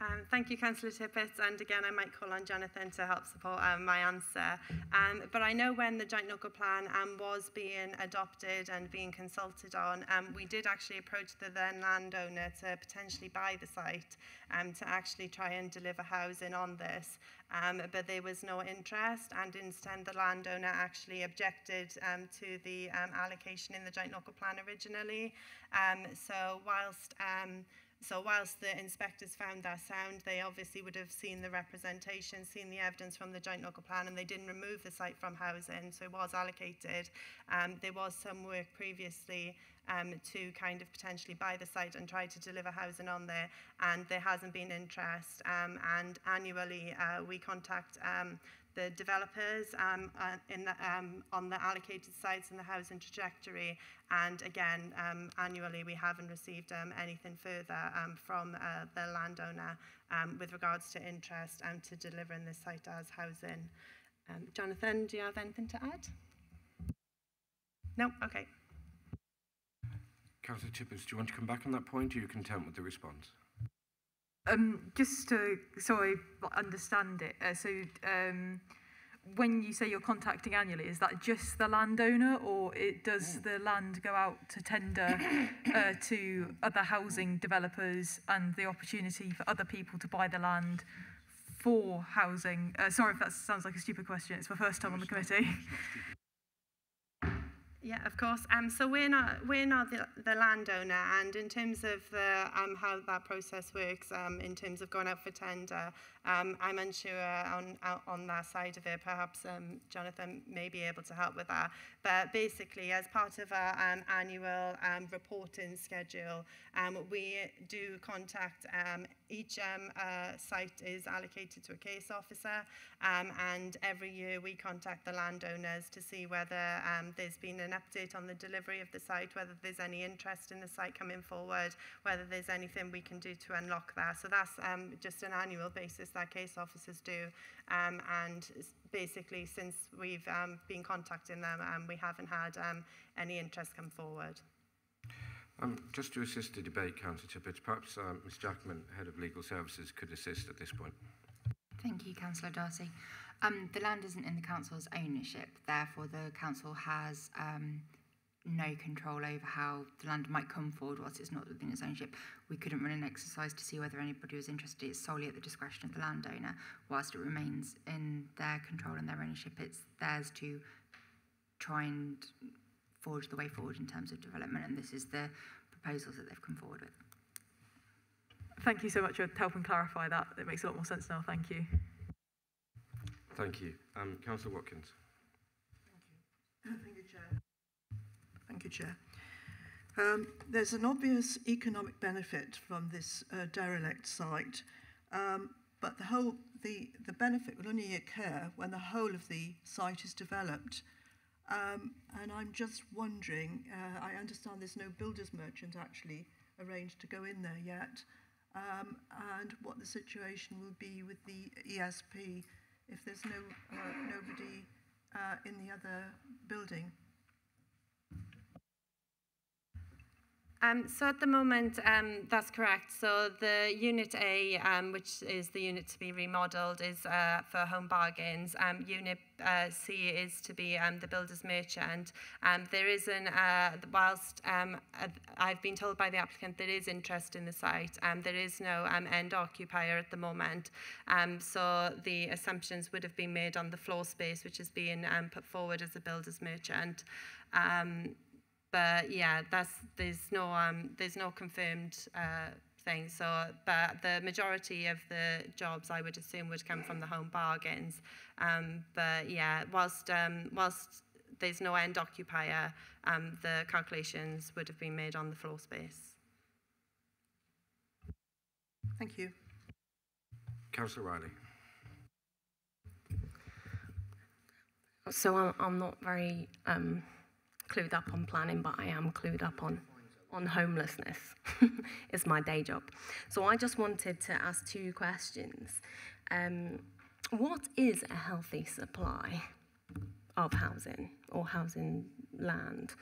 Um, thank you, Councillor Tippett. And again, I might call on Jonathan to help support um, my answer. Um, but I know when the joint local plan um, was being adopted and being consulted on, um, we did actually approach the then landowner to potentially buy the site um, to actually try and deliver housing on this. But there was no interest and instead the landowner actually objected to the allocation in the joint local plan originally. So whilst So whilst the inspectors found that sound, they obviously would have seen the representation, seen the evidence from the joint local plan, and they didn't remove the site from housing, so it was allocated. Um, there was some work previously um, to kind of potentially buy the site and try to deliver housing on there, and there hasn't been interest. Um, and annually, uh, we contact um, the developers um, uh, in the, um, on the allocated sites in the housing trajectory. And again, um, annually we haven't received um, anything further um, from uh, the landowner um, with regards to interest and to delivering this site as housing. Um, Jonathan, do you have anything to add? No? Okay. Councillor Tippers, do you want to come back on that point or are you content with the response? Um, just to, so I understand it, uh, so um, when you say you're contacting annually, is that just the landowner or it, does the land go out to tender uh, to other housing developers and the opportunity for other people to buy the land for housing? Uh, sorry if that sounds like a stupid question, it's my first time on the committee. Yeah, of course. Um, so we're not we're not the, the landowner, and in terms of the um, how that process works, um, in terms of going out for tender, um, I'm unsure on on that side of it. Perhaps um, Jonathan may be able to help with that. But basically, as part of our um, annual um, reporting schedule, um, we do contact um, each um, uh, site is allocated to a case officer, um, and every year we contact the landowners to see whether um, there's been an update on the delivery of the site, whether there's any interest in the site coming forward, whether there's anything we can do to unlock that. So that's um, just an annual basis that case officers do. Um, and basically, since we've um, been contacting them, um, we haven't had um, any interest come forward. Um, just to assist the debate, Councillor Tippett, perhaps um, Ms Jackman, Head of Legal Services, could assist at this point. Thank you, Councillor Darcy. Um, the land isn't in the council's ownership, therefore the council has um, no control over how the land might come forward whilst it's not within its ownership. We couldn't run an exercise to see whether anybody was interested. It's solely at the discretion of the landowner. Whilst it remains in their control and their ownership, it's theirs to try and forge the way forward in terms of development, and this is the proposals that they've come forward with. Thank you so much for helping clarify that. It makes a lot more sense now. Thank you. Thank you. Um, Councillor Watkins. Thank you, Thank you, Chair. Um, there's an obvious economic benefit from this uh, derelict site, um, but the whole the the benefit will only occur when the whole of the site is developed. Um, and I'm just wondering. Uh, I understand there's no builders merchant actually arranged to go in there yet, um, and what the situation will be with the ESP if there's no uh, nobody uh, in the other building. Um, so at the moment, um, that's correct. So the Unit A, um, which is the unit to be remodelled, is uh, for home bargains. Um, unit uh, C is to be um, the builder's merchant. Um, there is an, uh, whilst I've been told by the applicant there is interest in the site, there is no end occupier at the moment. So the assumptions would have been made on the floor space, which is being put forward as a builder's merchant. But yeah, that's there's no um there's no confirmed uh, thing. So, but the majority of the jobs I would assume would come from the home bargains. Um, but yeah, whilst um, whilst there's no end occupier, um, the calculations would have been made on the floor space. Thank you. Councillor Riley. So I'm, I'm not very um, clued up on planning, but I am clued up on on homelessness. it's my day job. So I just wanted to ask two questions. Um, what is a healthy supply of housing or housing land?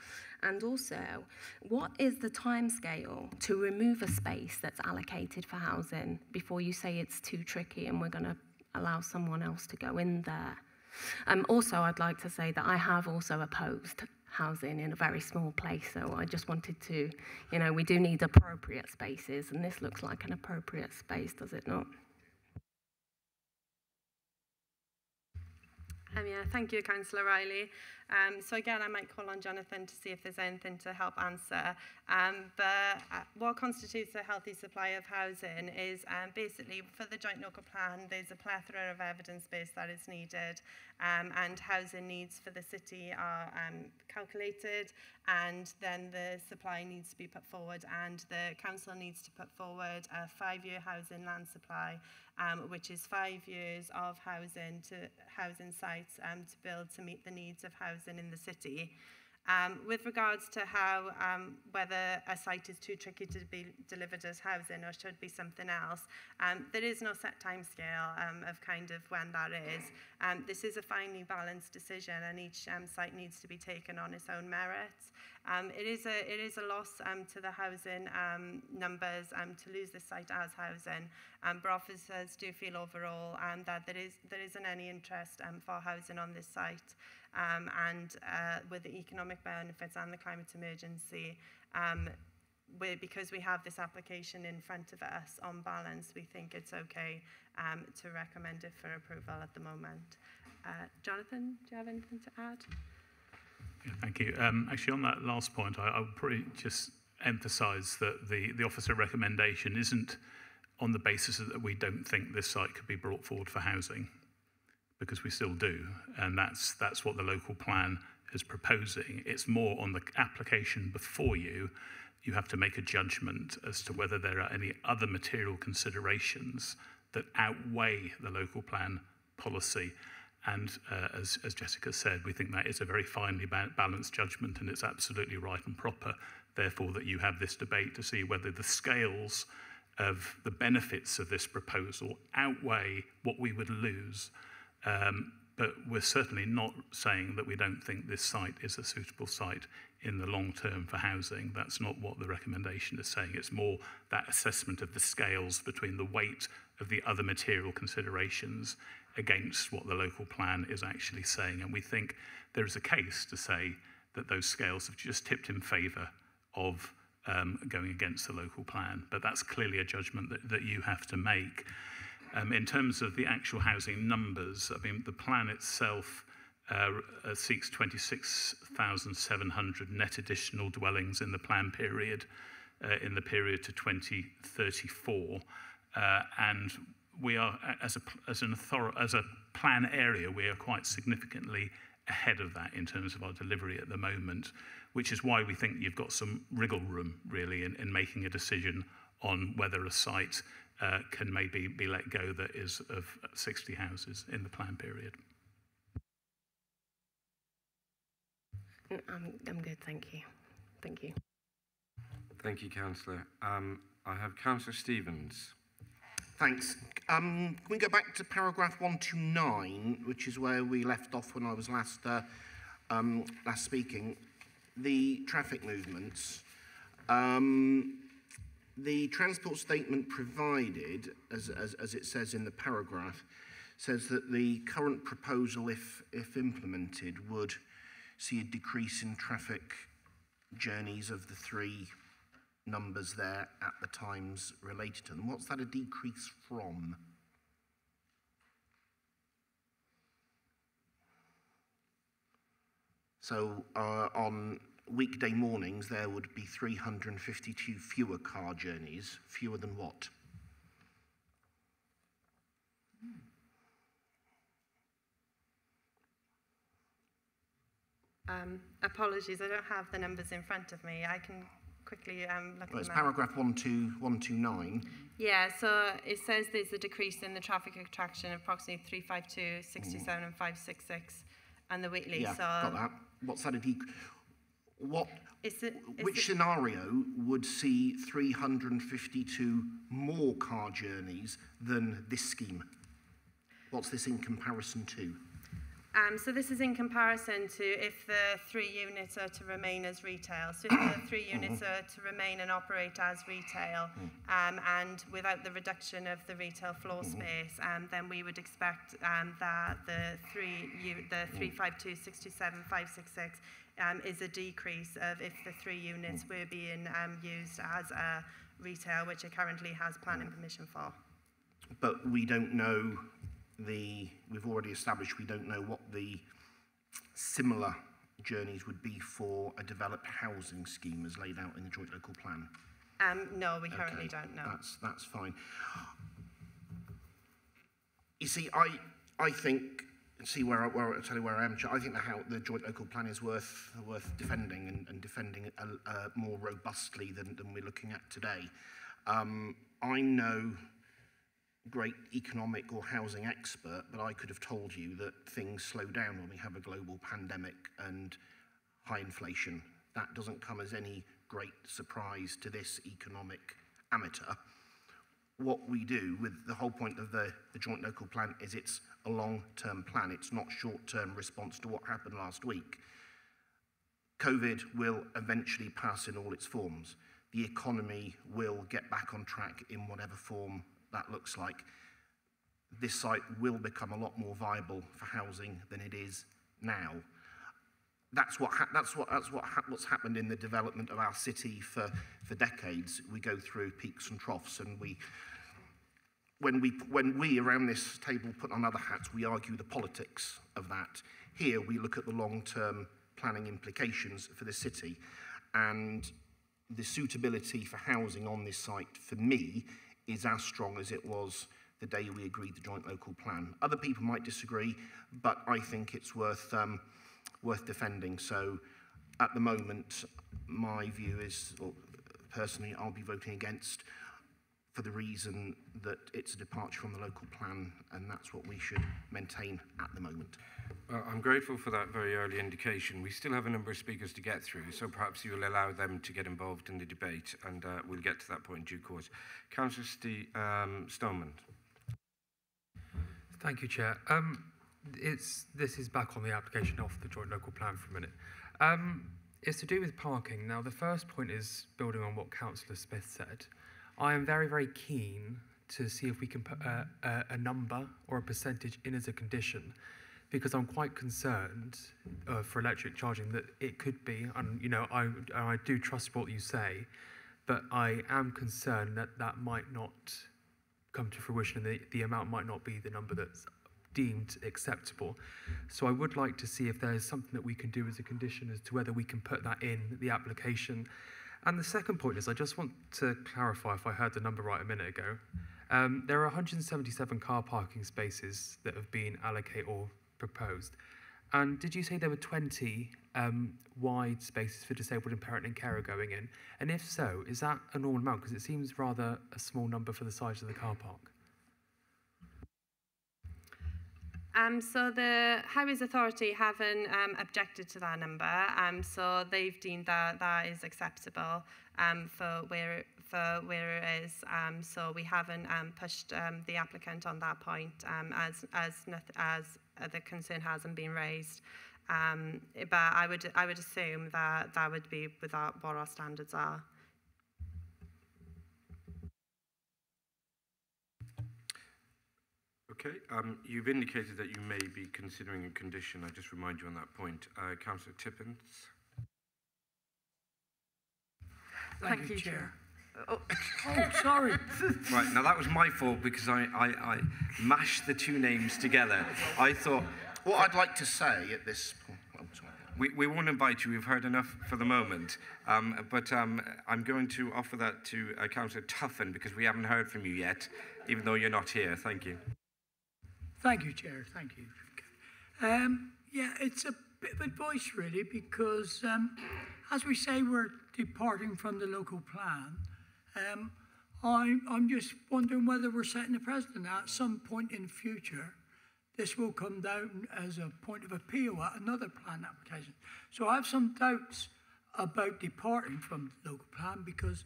And also, what is the timescale to remove a space that's allocated for housing before you say it's too tricky and we're going to allow someone else to go in there? Um, also, I'd like to say that I have also opposed housing in a very small place. So I just wanted to, you know, we do need appropriate spaces, and this looks like an appropriate space, does it not? Um, yeah, thank you, Councillor Riley. Um, so again, I might call on Jonathan to see if there's anything to help answer. Um, but uh, what constitutes a healthy supply of housing is um, basically for the joint local plan, there's a plethora of evidence base that is needed um, and housing needs for the city are um, calculated and then the supply needs to be put forward and the council needs to put forward a five-year housing land supply um, which is five years of housing to housing sites um, to build to meet the needs of housing in the city. Um, with regards to how um, whether a site is too tricky to be delivered as housing or should be something else, um, there is no set time scale um, of kind of when that is. Um, this is a finely balanced decision and each um, site needs to be taken on its own merits. Um, it, is a, it is a loss um, to the housing um, numbers um, to lose this site as housing, um, but officers do feel overall um, that there, is, there isn't any interest um, for housing on this site. Um, and uh, with the economic benefits and the climate emergency, um, because we have this application in front of us, on balance, we think it's okay um, to recommend it for approval at the moment. Uh, Jonathan, do you have anything to add? Thank you. Um, actually, on that last point, I, I would probably just emphasise that the, the officer recommendation isn't on the basis that we don't think this site could be brought forward for housing, because we still do, and that's, that's what the local plan is proposing. It's more on the application before you. You have to make a judgment as to whether there are any other material considerations that outweigh the local plan policy. And uh, as, as Jessica said, we think that is a very finely ba balanced judgment and it's absolutely right and proper, therefore, that you have this debate to see whether the scales of the benefits of this proposal outweigh what we would lose um, but we're certainly not saying that we don't think this site is a suitable site in the long term for housing. That's not what the recommendation is saying. It's more that assessment of the scales between the weight of the other material considerations against what the local plan is actually saying. And we think there is a case to say that those scales have just tipped in favour of um, going against the local plan. But that's clearly a judgment that, that you have to make. Um, in terms of the actual housing numbers, I mean, the plan itself uh, uh, seeks 26,700 net additional dwellings in the plan period, uh, in the period to 2034. Uh, and we are, as a, as, an author- as a plan area, we are quite significantly ahead of that in terms of our delivery at the moment, which is why we think you've got some wriggle room, really, in, in making a decision on whether a site uh, can maybe be let go that is of 60 houses in the plan period. I'm, I'm good, thank you. Thank you. Thank you, Councillor. Um, I have Councillor Stevens. Thanks. Um, can we go back to paragraph 129, which is where we left off when I was last, uh, um, last speaking? The traffic movements. Um, the transport statement provided, as, as, as it says in the paragraph, says that the current proposal, if, if implemented, would see a decrease in traffic journeys of the three numbers there at the times related to them. What's that a decrease from? So uh, on weekday mornings, there would be 352 fewer car journeys. Fewer than what? Um, apologies, I don't have the numbers in front of me. I can quickly um, look Well, it's paragraph 12129. Yeah, so it says there's a decrease in the traffic attraction of approximately 352, 67 and 566 and the weekly. Yeah, so got that. What's that a What, Is it, is which it, scenario would see 352 more car journeys than this scheme? What's this in comparison to? Um, so this is in comparison to if the three units are to remain as retail. So if the three units are to remain and operate as retail, um, and without the reduction of the retail floor space, um, then we would expect um, that the three, the 352, 67, 566 um, is a decrease of if the three units were being um, used as a retail, which it currently has planning permission for. But we don't know the, we've already established we don't know what the similar journeys would be for a developed housing scheme as laid out in the joint local plan. Um, no, we currently Okay, don't know. That's, that's fine. You see, I, I think, see where, I- where, I'll tell you where I am, I think the, how, the joint local plan is worth, worth defending and, and defending uh, uh, more robustly than, than we're looking at today. Um, I'm no great economic or housing expert, but I could have told you that things slow down when we have a global pandemic and high inflation. That doesn't come as any great surprise to this economic amateur. What we do with the whole point of the, the joint local plan is it's a long-term plan. It's not short-term response to what happened last week. COVID will eventually pass in all its forms. The economy will get back on track in whatever form that looks like. This site will become a lot more viable for housing than it is now. That's what ha- that's what that's what ha- what's happened in the development of our city for for decades. We go through peaks and troughs, and we when we when we around this table put on other hats, we argue the politics of that. Here we look at the long-term planning implications for the city, and the suitability for housing on this site for me is as strong as it was the day we agreed the joint local plan. Other people might disagree, but I think it's worth, um, worth defending. So at the moment, my view is, or personally, I'll be voting against for the reason that it's a departure from the local plan, and that's what we should maintain at the moment. Well, I'm grateful for that very early indication. We still have a number of speakers to get through, so perhaps you will allow them to get involved in the debate, and uh, we'll get to that point in due course. Councillor Ste um, Stoneman. Thank you, Chair. Um, it's this is back on the application of the joint local plan for a minute. Um, it's to do with parking. Now, the first point is building on what Councillor Smith said. I am very, very keen to see if we can put a, a, a number or a percentage in as a condition because I'm quite concerned uh, for electric charging that it could be, and you know, I, I do trust what you say, but I am concerned that that might not come to fruition and the, the amount might not be the number that's deemed acceptable. So I would like to see if there is something that we can do as a condition as to whether we can put that in the application. And the second point is I just want to clarify if I heard the number right a minute ago. Um, there are 177 car parking spaces that have been allocated or proposed. And did you say there were 20 um, wide spaces for disabled and parent and carer going in? And if so, is that a normal amount? Because it seems rather a small number for the size of the car park. Um, so the Highways Authority haven't um, objected to that number, um, so they've deemed that that is acceptable um, for where for where it is. Um, so we haven't um, pushed the applicant on that point as as as the concern hasn't been raised. But I would I would assume that that would be what our standards are. Okay, um, you've indicated that you may be considering a condition. I just remind you on that point. Uh, Councillor Tippins. Thank, Thank you, Chair. Chair. Oh, oh sorry. right, now that was my fault because I, I, I mashed the two names together. I thought... What I'd like to say at this point... Oh, we, we won't invite you. We've heard enough for the moment. Um, but um, I'm going to offer that to uh, Councillor Tuffin because we haven't heard from you yet, even though you're not here. Thank you. Thank you, Chair. Thank you. Um, yeah, it's a bit of advice, really, because um, as we say, we're departing from the local plan. Um, I'm, I'm just wondering whether we're setting a precedent at some point in the future. This will come down as a point of appeal at another plan application. So I have some doubts about departing from the local plan because,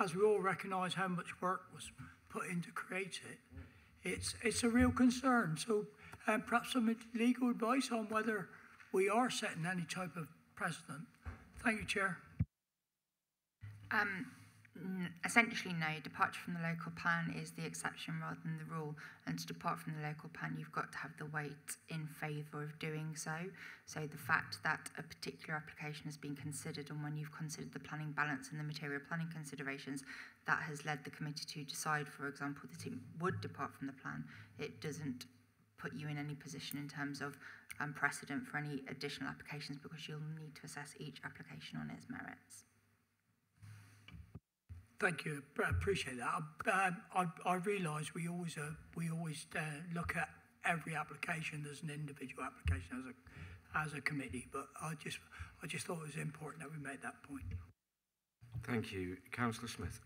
as we all recognise how much work was put in to create it, it's, it's a real concern. So um, perhaps some legal advice on whether we are setting any type of precedent. Thank you, Chair. Um, essentially, no. Departure from the local plan is the exception rather than the rule. And to depart from the local plan, you've got to have the weight in favour of doing so. So the fact that a particular application has been considered and when you've considered the planning balance and the material planning considerations, that has led the committee to decide, for example, that it would depart from the plan. It doesn't put you in any position in terms of um, precedent for any additional applications because you'll need to assess each application on its merits. Thank you. I appreciate that. Um, I, I realise we always uh, we always uh, look at every application as an individual application as a as a committee, but I just I just thought it was important that we made that point. Thank you, Councillor Smith.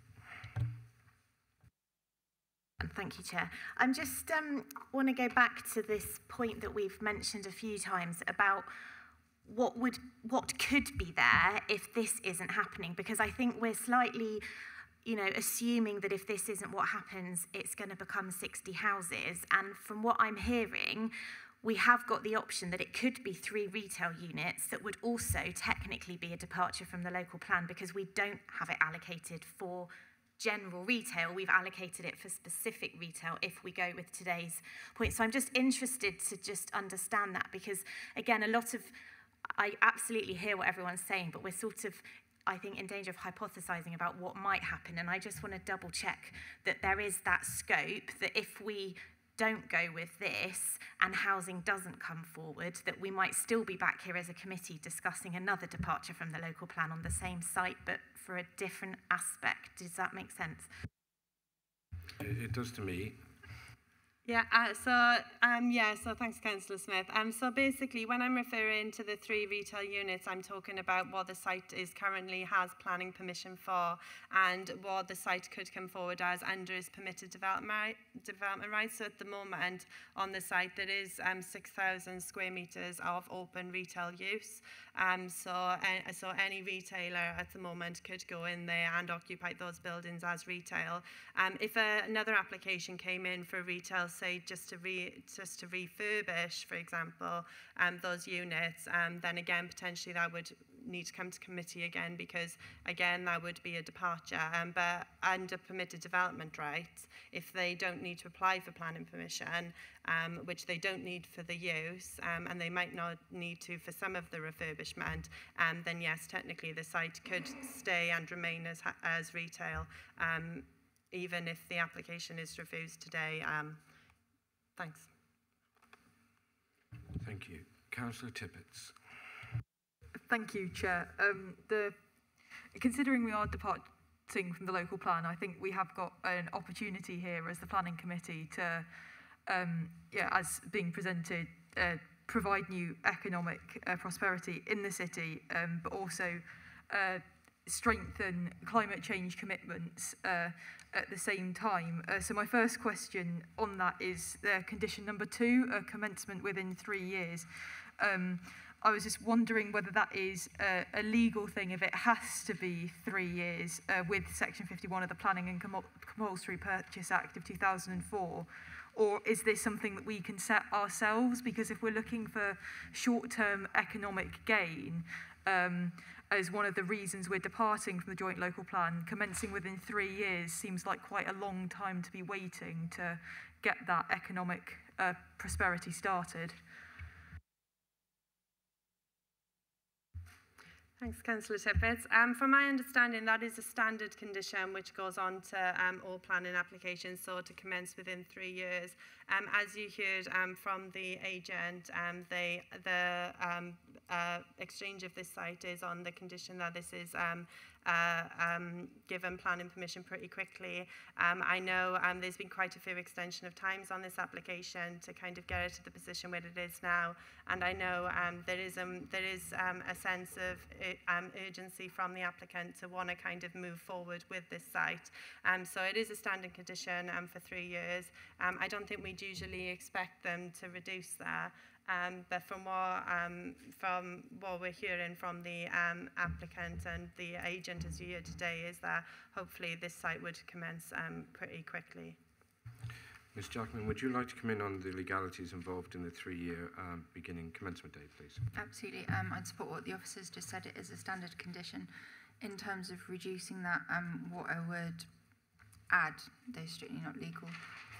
Thank you, Chair. I just um, want to go back to this point that we've mentioned a few times about what would what could be there if this isn't happening, because I think we're slightly you know, assuming that if this isn't what happens, it's going to become 60 houses. And from what I'm hearing, we have got the option that it could be three retail units that would also technically be a departure from the local plan because we don't have it allocated for general retail, we've allocated it for specific retail if we go with today's point. So I'm just interested to just understand that because, again, a lot of, I absolutely hear what everyone's saying, but we're sort of, I think, in danger of hypothesizing about what might happen. And I just want to double check that there is that scope that if we don't go with this and housing doesn't come forward, that we might still be back here as a committee discussing another departure from the local plan on the same site, but for a different aspect. Does that make sense? It, does to me. Yeah, uh, so um, yeah, so thanks, Councillor Smith. Um, so basically, when I'm referring to the three retail units, I'm talking about what the site is currently has planning permission for, and what the site could come forward as under its permitted development development rights. So at the moment, on the site, there is um, 6,000 square meters of open retail use. Um, so, uh, so any retailer at the moment could go in there and occupy those buildings as retail. Um, if uh, another application came in for retail say just to re, just to refurbish, for example, um, those units, um, then again potentially that would need to come to committee again because again that would be a departure. Um, but under permitted development rights, if they don't need to apply for planning permission, um, which they don't need for the use, um, and they might not need to for some of the refurbishment, um, then yes, technically the site could stay and remain as, as retail, um, even if the application is refused today. Um, thanks. Thank you. Councillor Tippett. Thank you, Chair. Um, the, considering we are departing from the local plan, I think we have got an opportunity here as the planning committee to, um, yeah, as being presented, uh, provide new economic uh, prosperity in the city, um, but also uh, strengthen climate change commitments uh, at the same time. Uh, so my first question on that is uh, condition number two, a commencement within three years. Um, I was just wondering whether that is a, a legal thing, if it has to be three years uh, with Section 51 of the Planning and Compulsory Purchase Act of 2004, or is this something that we can set ourselves? Because if we're looking for short-term economic gain, um, as one of the reasons we're departing from the joint local plan, commencing within three years seems like quite a long time to be waiting to get that economic uh, prosperity started. Thanks, Councillor Tippett. Um, from my understanding, that is a standard condition which goes on to um, all planning applications, so to commence within three years. Um, as you heard um, from the agent, um, they, the um, uh, exchange of this site is on the condition that this is um, uh, um, given planning permission pretty quickly. I know there's been quite a few extension of times on this application to kind of get it to the position where it is now. And I know there is, there is a sense of uh, urgency from the applicant to want to kind of move forward with this site. So it is a standing condition for three years. I don't think we'd usually expect them to reduce that. Um, but from what, um, from what we're hearing from the um, applicant and the agent as you hear today is that hopefully this site would commence um, pretty quickly. Ms Jackman, would you like to come in on the legalities involved in the three-year um, beginning commencement date, please? Absolutely. Um, I'd support what the officers just said. It is a standard condition. In terms of reducing that, um, what I would add, though strictly not legal,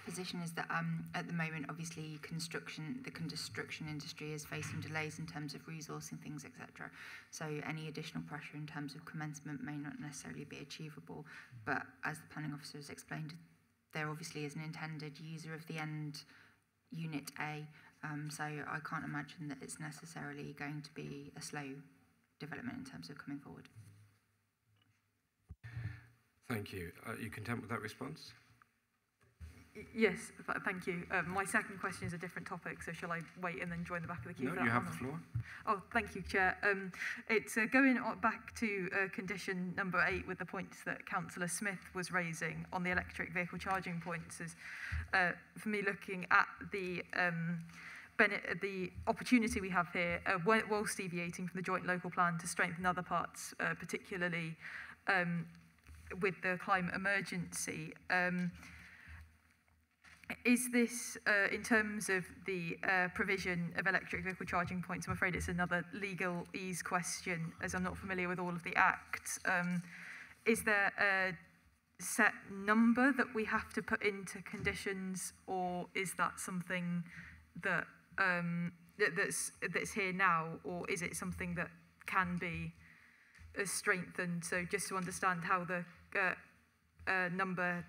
position is that um, at the moment, obviously, construction, the construction industry is facing delays in terms of resourcing things, etc. So any additional pressure in terms of commencement may not necessarily be achievable. But as the planning officer has explained, there obviously is an intended user of the end unit A. Um, so I can't imagine that it's necessarily going to be a slow development in terms of coming forward. Thank you. Are you content with that response? Yes, thank you. Um, my second question is a different topic, so shall I wait and then join the back of the queue? No, you have one, the floor. Oh, thank you, Chair. Um, it's uh, going back to uh, condition number eight with the points that Councillor Smith was raising on the electric vehicle charging points. Is uh, for me looking at the um, the opportunity we have here, uh, whilst deviating from the joint local plan to strengthen other parts, uh, particularly um, with the climate emergency. Is this, uh, in terms of the uh, provision of electric vehicle charging points, I'm afraid it's another legal ease question, as I'm not familiar with all of the acts. Um, is there a set number that we have to put into conditions, or is that something that, um, that that's, that's here now, or is it something that can be uh, strengthened? So just to understand how the uh, uh, number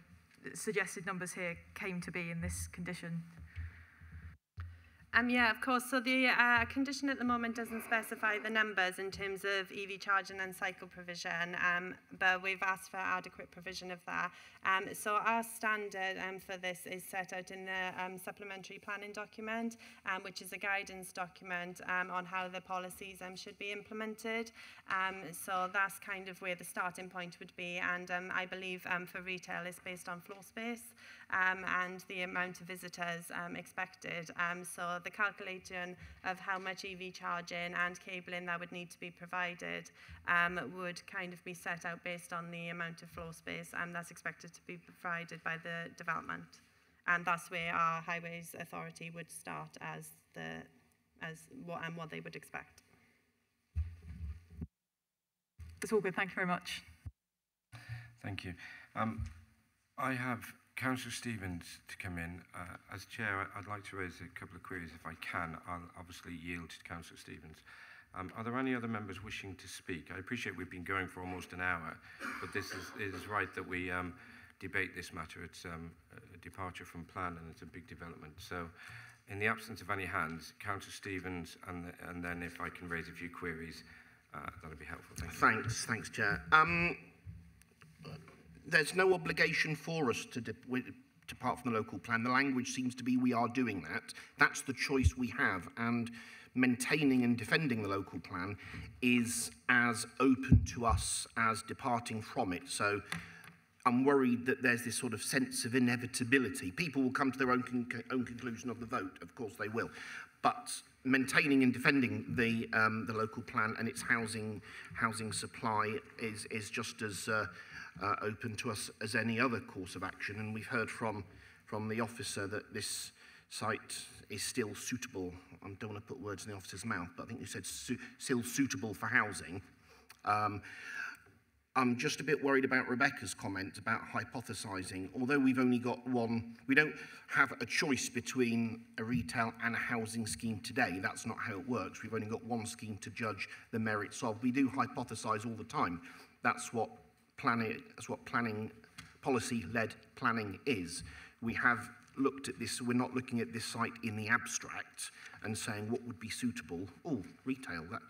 suggested numbers here came to be in this condition. Um, yeah, of course. So the uh, condition at the moment doesn't specify the numbers in terms of EV charging and cycle provision, um, but we've asked for adequate provision of that. Um, so our standard um, for this is set out in the um, supplementary planning document, um, which is a guidance document um, on how the policies should be implemented. So that's kind of where the starting point would be. And I believe for retail it's based on floor space um, and the amount of visitors um, expected. Um, so the calculation of how much EV charging and cabling that would need to be provided um, would kind of be set out based on the amount of floor space um, that's expected to be provided by the development. and that's where our Highways Authority would start as the as what and what they would expect. That's all good. Thank you very much. Thank you. Um, I have Councillor Stevens to come in. Uh, as Chair, I'd like to raise a couple of queries if I can. I'll obviously yield to Councillor Stevens. Um, are there any other members wishing to speak? I appreciate we've been going for almost an hour, but this is, it is right that we um, debate this matter. It's um, a departure from plan and it's a big development. So in the absence of any hands, Councillor Stevens, and, the, and then if I can raise a few queries, uh, that'll be helpful. Thank you. Thanks, thanks, Chair. Um, there's no obligation for us to de depart from the local plan. The language seems to be we are doing that. That's the choice we have, and maintaining and defending the local plan is as open to us as departing from it. So I'm worried that there's this sort of sense of inevitability. People will come to their own, con own conclusion of the vote, of course they will. But maintaining and defending the, um, the local plan and its housing, housing supply is, is just as uh, uh, open to us as any other course of action. And we've heard from, from the officer that this site is still suitable. I don't want to put words in the officer's mouth, but I think you said su still suitable for housing. Um, I'm just a bit worried about Rebecca's comment about hypothesizing. Although we've only got one, we don't have a choice between a retail and a housing scheme today. That's not how it works. We've only got one scheme to judge the merits of. We do hypothesize all the time. That's what planning, that's what planning, policy-led planning is. We have looked at this, we're not looking at this site in the abstract and saying what would be suitable. Oh, retail, that,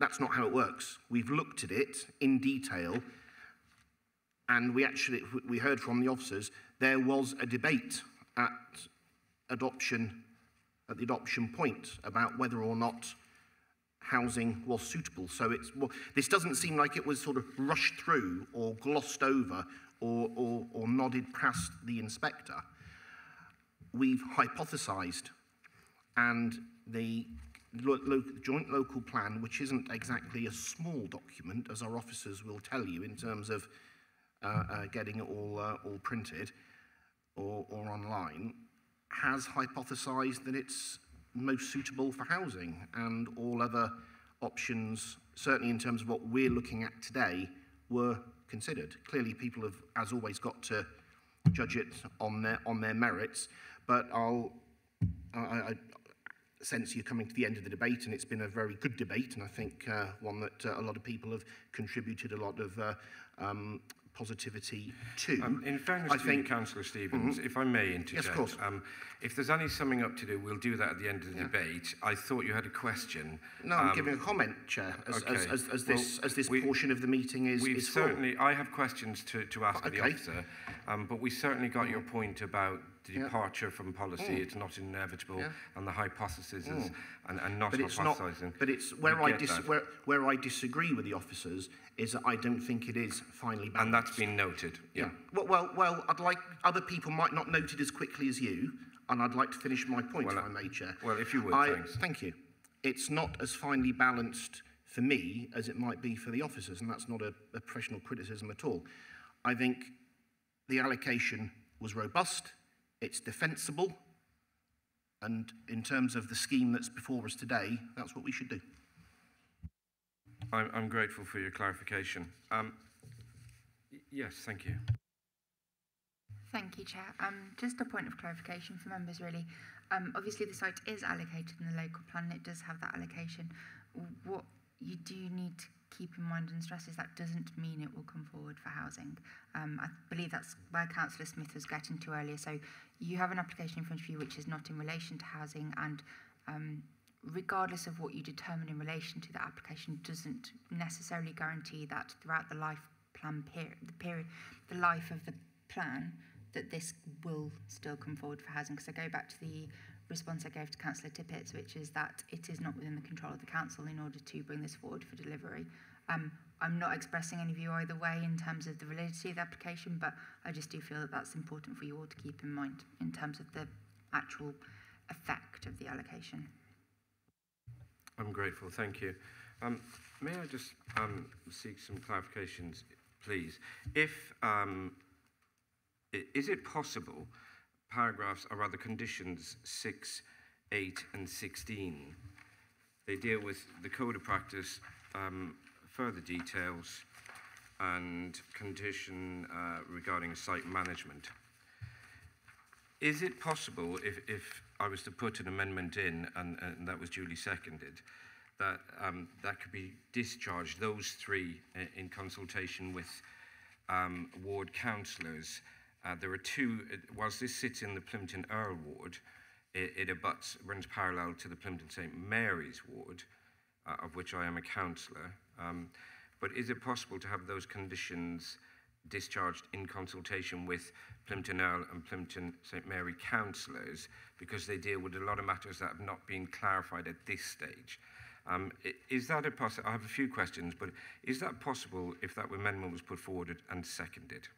that's not how it works. We've looked at it in detail and we actually, we heard from the officers, there was a debate at adoption, at the adoption point about whether or not housing was suitable. So it's, well, this doesn't seem like it was sort of rushed through or glossed over or, or, or nodded past the inspector. We've hypothesized and the lo lo joint local plan, which isn't exactly a small document, as our officers will tell you in terms of uh, uh, getting it all, uh, all printed or, or online, has hypothesized that it's most suitable for housing and all other options, certainly in terms of what we're looking at today, were considered. Clearly, people have, as always, got to judge it on their, on their merits, but I'll, I, I sense you're coming to the end of the debate, and it's been a very good debate, and I think uh, one that uh, a lot of people have contributed a lot of uh, um, positivity to. Um, in fairness I to think, Councillor Stevens, Mhm. if I may interject, Yes, of course. Um, if there's any summing up to do, we'll do that at the end of the debate. I thought you had a question. No, I'm Um, giving a comment, Chair, as, okay. as, as, as Well, this, as this we- portion of the meeting is, We've is certainly, I have questions to, to ask of the Okay. officer, um, but we certainly got your point about the Yeah. departure from policy. Mm. It's not inevitable, Yeah. and the hypothesis is, Mm. and, and not but it's not, hypothesizing. but it's where I, where, where I disagree with the officers is that I don't think it is finally balanced. And that's been noted. Yeah. Well, well, well, I'd like other people might not note it as quickly as you, and I'd like to finish my point, Well, if I may, Chair. Well, if you would, I, thanks. Thank you. It's not as finely balanced for me as it might be for the officers, and that's not a, a professional criticism at all. I think the allocation was robust, it's defensible, and in terms of the scheme that's before us today, that's what we should do. I'm, I'm grateful for your clarification. Um, yes, thank you. Thank you, Chair. Um, just a point of clarification for members, really. Um, obviously, the site is allocated in the local plan. It does have that allocation. What you do need to keep in mind and stress is that doesn't mean it will come forward for housing. Um, I believe that's where Councillor Smith was getting to earlier. So you have an application in front of you which is not in relation to housing and um, regardless of what you determine in relation to that application doesn't necessarily guarantee that throughout the life plan period, the period, the life of the plan, that this will still come forward for housing. Because I go back to the response I gave to Councillor Tippett, which is that it is not within the control of the council in order to bring this forward for delivery. Um, I'm not expressing any view either way in terms of the validity of the application, but I just do feel that that's important for you all to keep in mind in terms of the actual effect of the allocation. I'm grateful, thank you. Um, may I just um, seek some clarifications, please? If, um, is it possible paragraphs, or rather conditions 6, 8, and 16. They deal with the code of practice, um, further details, and condition uh, regarding site management. Is it possible, if, if I was to put an amendment in and, and that was duly seconded, that um, that could be discharged, those three, i- in consultation with um, ward councillors? Uh, there are two, uh, whilst this sits in the Plympton Erle ward, it, it abuts, runs parallel to the Plympton St Mary's ward, uh, of which I am a councillor. Um, but is it possible to have those conditions discharged in consultation with Plympton Erle and Plympton St Mary councillors because they deal with a lot of matters that have not been clarified at this stage? Um, i- is that a possi I have a few questions, but is that possible if that amendment was put forward and seconded?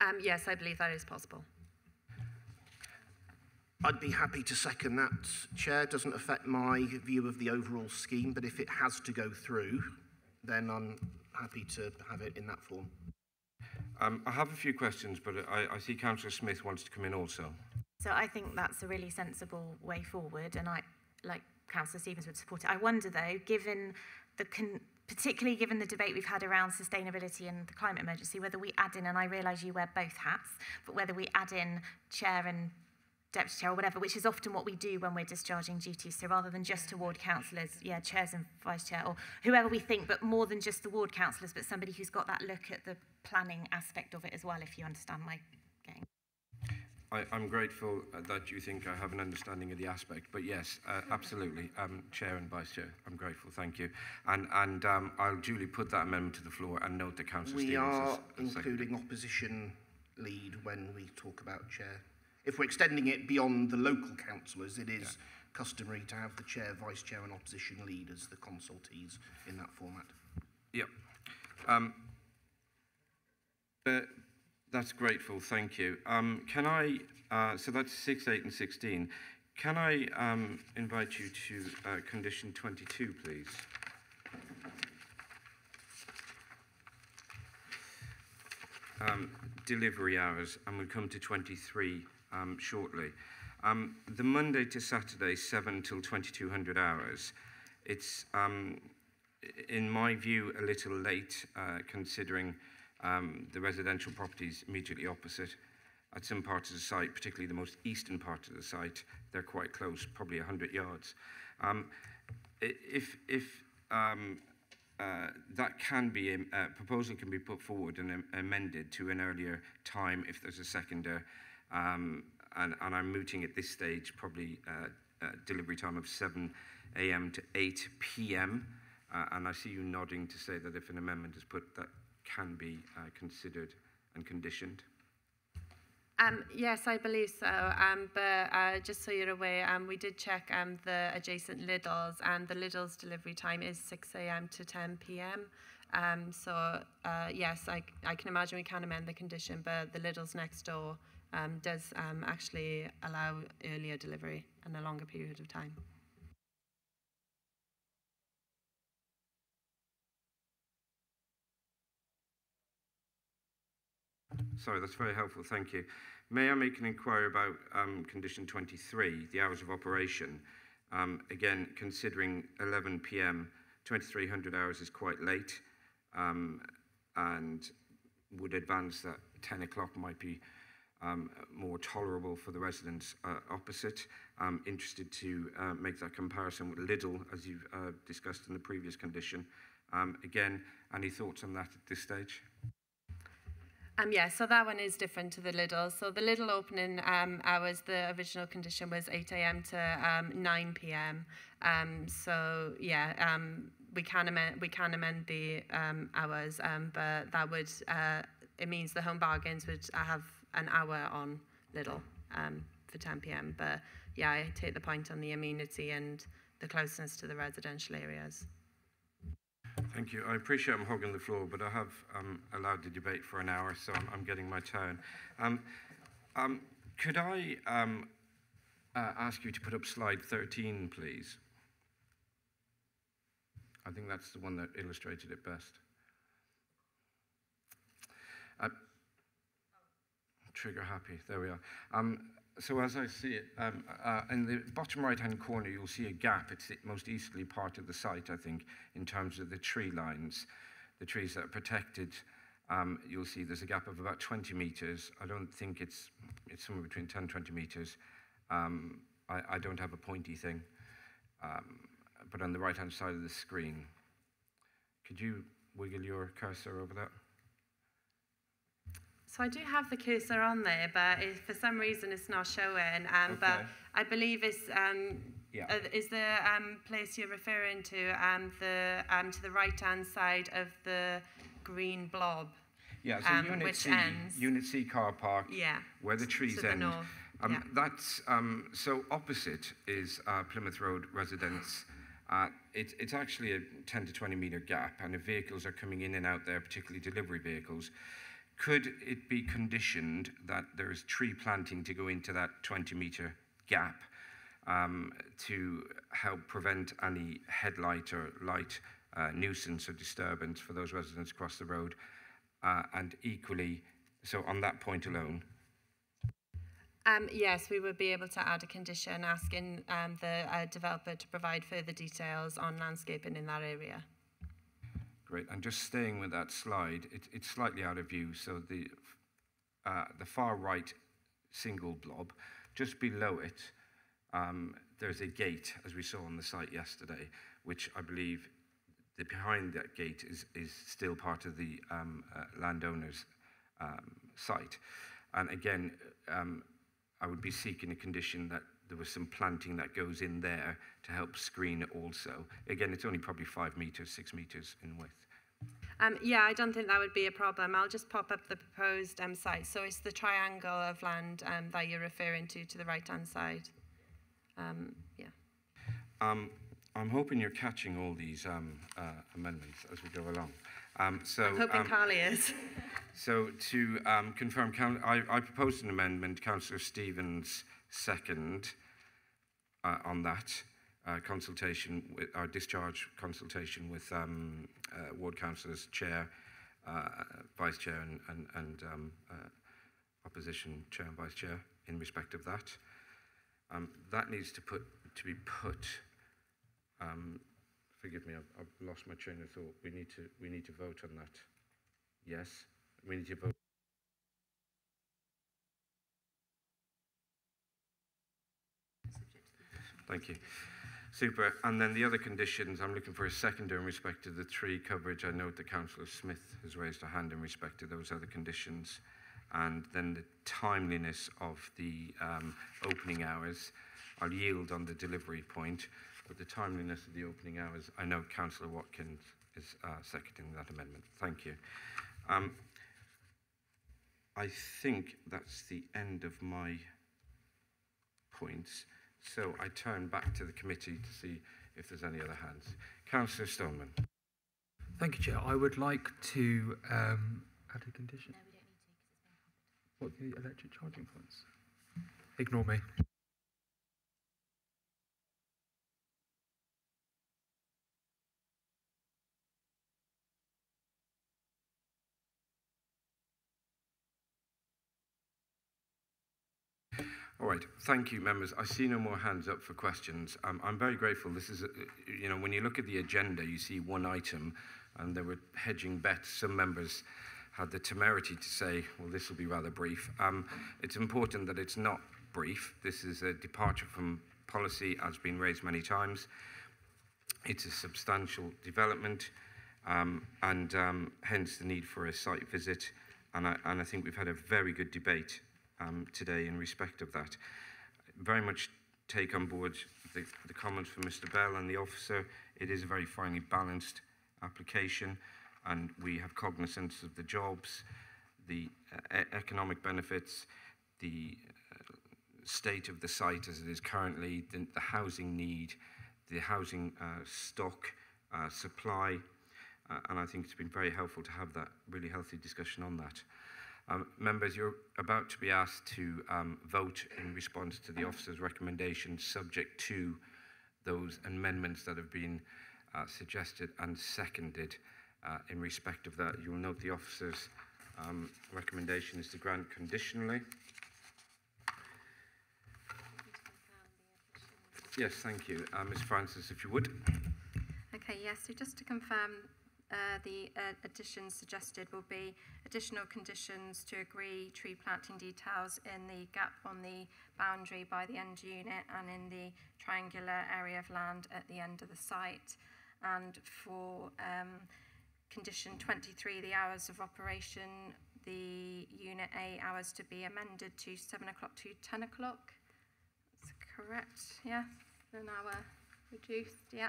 Um, yes, I believe that is possible. I'd be happy to second that, Chair. Doesn't affect my view of the overall scheme, but if it has to go through, then I'm happy to have it in that form. Um, I have a few questions, but I, I see Councillor Smith wants to come in also. So I think that's a really sensible way forward, and I, like Councillor Stevens, would support it. I wonder, though, given the particularly given the debate we've had around sustainability and the climate emergency, whether we add in, and I realise you wear both hats, but whether we add in chair and deputy chair or whatever, which is often what we do when we're discharging duties. So rather than just to ward councillors, yeah, chairs and vice chair, or whoever we think, but more than just the ward councillors, but somebody who's got that look at the planning aspect of it as well, if you understand my getting. I, I'm grateful uh, that you think I have an understanding of the aspect, but yes, uh, absolutely, um, Chair and Vice Chair, I'm grateful, thank you. And, and um, I'll duly put that amendment to the floor and note that Councillor We are has- has seconded. including opposition lead when we talk about chair. If we're extending it beyond the local councillors, it is customary to have the chair, vice chair and opposition lead as the consultees in that format. Yep. Um, uh, that's grateful, thank you. Um, can I, uh, so that's 6, 8 and 16. Can I um, invite you to uh, condition 22, please? Um, delivery hours, and we'll come to 23 um, shortly. Um, the Monday to Saturday, 7 till 2200 hours. It's, um, in my view, a little late uh, considering um, the residential properties immediately opposite. At some parts of the site, particularly the most eastern part of the site, they're quite close, probably 100 yards. Um, if if um, uh, that can be, um, uh, proposal can be put forward and am- amended to an earlier time if there's a seconder, um, and, and I'm mooting at this stage probably uh, uh, delivery time of 7 a.m. to 8 p.m. Uh, and I see you nodding to say that if an amendment is put, that can be uh, considered and conditioned. Um, yes, I believe so. Um, but uh, just so you're aware, um, we did check um, the adjacent Lidl's, and the Lidl's delivery time is 6 a.m. to 10 p.m. Um, so uh, yes, I, I can imagine we can amend the condition, but the Lidl's next door um, does actually allow earlier delivery and a longer period of time. Sorry, that's very helpful, thank you. May I make an inquiry about um, condition 23, the hours of operation? Um, again, considering 11 p.m., 2300 hours is quite late, um, and would advance that 10 o'clock might be um, more tolerable for the residents uh, opposite. I'm interested to uh, make that comparison with Lidl, as you've uh, discussed in the previous condition. Um, again, any thoughts on that at this stage? Um, yeah, so that one is different to the Lidl. So the Lidl opening um, hours, the original condition was 8 a.m. to um, 9 p.m. Um, so yeah, um, we can amend we can amend the um, hours, um, but that would uh, it means the home bargains would have an hour on Lidl um, for 10 p.m. But yeah, I take the point on the amenity and the closeness to the residential areas. Thank you. I appreciate I'm hogging the floor, but I have um, allowed the debate for an hour, so I'm, I'm getting my turn. Um, um, could I um, uh, ask you to put up slide 13, please? I think that's the one that illustrated it best. Uh, trigger happy. There we are. So as I see it, um, uh, in the bottom right-hand corner, you'll see a gap. It's the most easterly part of the site, I think, in terms of the tree lines, the trees that are protected. Um, you'll see there's a gap of about 20 metres. I don't think it's, it's somewhere between 10 and 20 metres. Um, I, I don't have a pointy thing. Um, but on the right-hand side of the screen, could you wiggle your cursor over that? So I do have the cursor on there, but if for some reason it's not showing. Um, But I believe it's um, Yeah. uh, is the um, place you're referring to um, the um, to the right hand side of the green blob. Yeah, so um, Unit which C, ends. Unit C car park, Yeah. where the trees the end. north, Um, yeah. That's um, so opposite is uh, Plymouth Road residence. Uh, it, it's actually a 10 to 20 meter gap, and if vehicles are coming in and out there, particularly delivery vehicles, could it be conditioned that there is tree planting to go into that 20 meter gap um, to help prevent any headlight or light uh, nuisance or disturbance for those residents across the road? Uh, and equally, so on that point alone, Um, yes, we would be able to add a condition asking um, the uh, developer to provide further details on landscaping in that area. Great. And just staying with that slide, it, it's slightly out of view. So the, uh, the far right single blob, just below it, um, there's a gate, as we saw on the site yesterday, which I believe the behind that gate is, is still part of the um, uh, landowner's um, site. And again, um, I would be seeking a condition that there was some planting that goes in there to help screen also. Again, it's only probably five meters, six meters in width. Um, yeah, I don't think that would be a problem. I'll just pop up the proposed um, site. So it's the triangle of land um, that you're referring to to the right-hand side. Um, yeah. Um, I'm hoping you're catching all these um, uh, amendments as we go along. Um, so, I'm hoping Carly is. So to um, confirm, I, I proposed an amendment, Councillor Stevens second uh, on that uh, consultation, with, our discharge consultation with um, uh, ward councillors, chair, uh, vice chair and, and, and um, uh, opposition chair and vice chair in respect of that. Um, that needs to put to be put. Um, forgive me, I've, I've lost my train of thought. We need to we need to vote on that. Yes, we need to vote. Thank you. Super. And then the other conditions, I'm looking for a seconder in respect to the tree coverage. I note that Councillor Smith has raised a hand in respect to those other conditions. And then the timeliness of the um, opening hours. I'll yield on the delivery point, but the timeliness of the opening hours, I know Councillor Watkins is uh, seconding that amendment. Thank you. Um, I think that's the end of my points. So I turn back to the committee to see if there's any other hands. Councillor Stoneman. Thank you, Chair. I would like to um, add a condition. What, the electric charging points? Ignore me. All right, thank you, members. I see no more hands up for questions. Um, I'm very grateful. This is, a, you know, when you look at the agenda, you see one item, and there were hedging bets. Some members had the temerity to say, well, this will be rather brief. Um, it's important that it's not brief. This is a departure from policy, as been raised many times. It's a substantial development, um, and um, hence the need for a site visit. And I, and I think we've had a very good debate um, today in respect of that. Very much take on board the, the comments from Mr. Bell and the officer. It is a very finely balanced application, and we have cognizance of the jobs, the uh, economic benefits, the uh, state of the site as it is currently, the, the housing need, the housing uh, stock, uh, supply, uh, and I think it's been very helpful to have that really healthy discussion on that. Um, members, you're about to be asked to um, vote in response to the officer's recommendations, subject to those amendments that have been uh, suggested and seconded uh, in respect of that. You'll note the officer's Um, recommendation is to grant conditionally. Yes, thank you. Uh, Ms Francis, if you would. Okay, yes, so just to confirm, uh, the uh, additions suggested will be additional conditions to agree tree planting details in the gap on the boundary by the end unit and in the triangular area of land at the end of the site. And for um, condition 23, the hours of operation, the unit A hours to be amended to 7 o'clock to 10 o'clock. That's correct, yeah? An hour reduced, yeah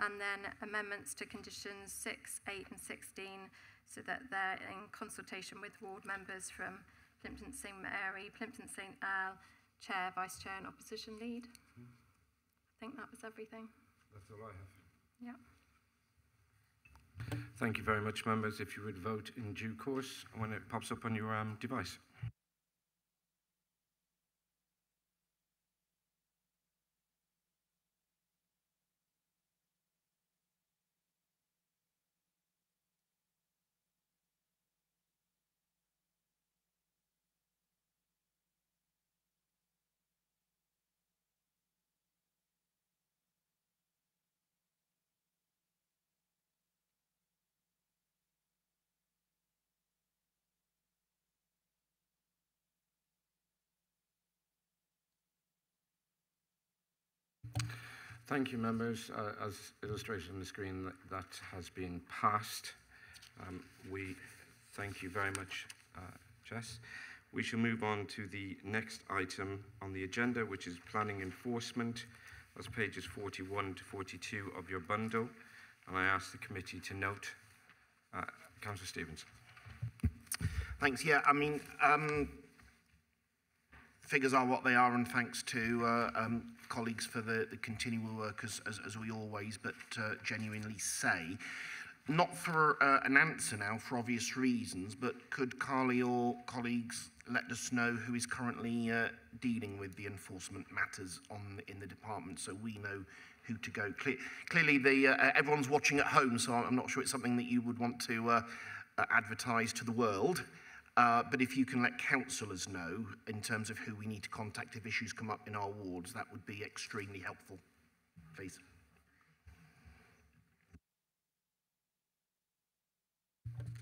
and then amendments to conditions 6, 8 and 16 so that they're in consultation with ward members from Plympton St Mary, Plympton St Erle, Chair, Vice Chair and Opposition Lead. I think that was everything. That's all I have. Yeah. Thank you very much, members. If you would vote in due course when it pops up on your um, device. Thank you, members. Uh, as illustrated on the screen, that, that has been passed. Um, we thank you very much, uh, Jess. We shall move on to the next item on the agenda, which is planning enforcement. That's pages 41 to 42 of your bundle. And I ask the committee to note. Uh, Councillor Stevens. Thanks. Yeah, I mean, um, figures are what they are, and thanks to uh, um, colleagues for the, the continual work, as, as, as we always but uh, genuinely say. Not for uh, an answer now, for obvious reasons, but could Carly or colleagues let us know who is currently uh, dealing with the enforcement matters on in the department, so we know who to go. Cle clearly, the, uh, everyone's watching at home, so I'm not sure it's something that you would want to uh, uh, advertise to the world. Uh, but if you can let councillors know in terms of who we need to contact if issues come up in our wards, that would be extremely helpful. Please.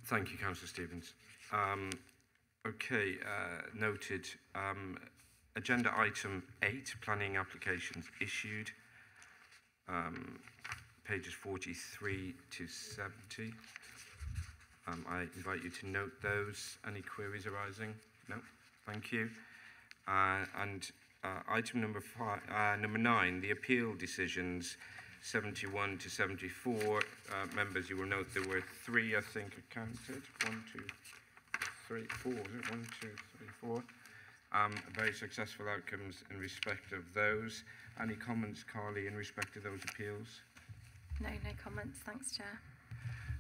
Thank you, Councillor Stevens. Um, okay, uh, noted. Um, agenda item 8, planning applications issued. Um, pages 43 to 70. Um, I invite you to note those. Any queries arising? No? Thank you. Uh, and uh, item number, five, uh, number nine, the appeal decisions 71 to 74. Uh, members, you will note there were three, I think, counted. One, two, three, four. Is it? One, two, three, four. Um, very successful outcomes in respect of those. Any comments, Carly, in respect of those appeals? No, no comments. Thanks, Chair.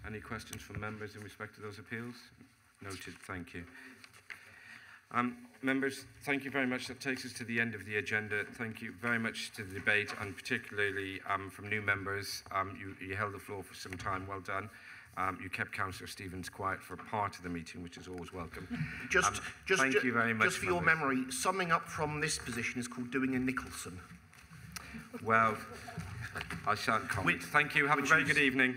Any questions from members in respect to those appeals? Noted, thank you. Um, members, thank you very much. That takes us to the end of the agenda. Thank you very much to the debate and particularly um, from new members. Um, you, you, held the floor for some time. Well done. Um, you kept Councillor Stevens quiet for part of the meeting, which is always welcome. Just, um, just, thank ju you very much. Just for your memory, summing up from this position is called doing a Nicholson. Well, I shan't comment. Which, thank you. Have a very good evening.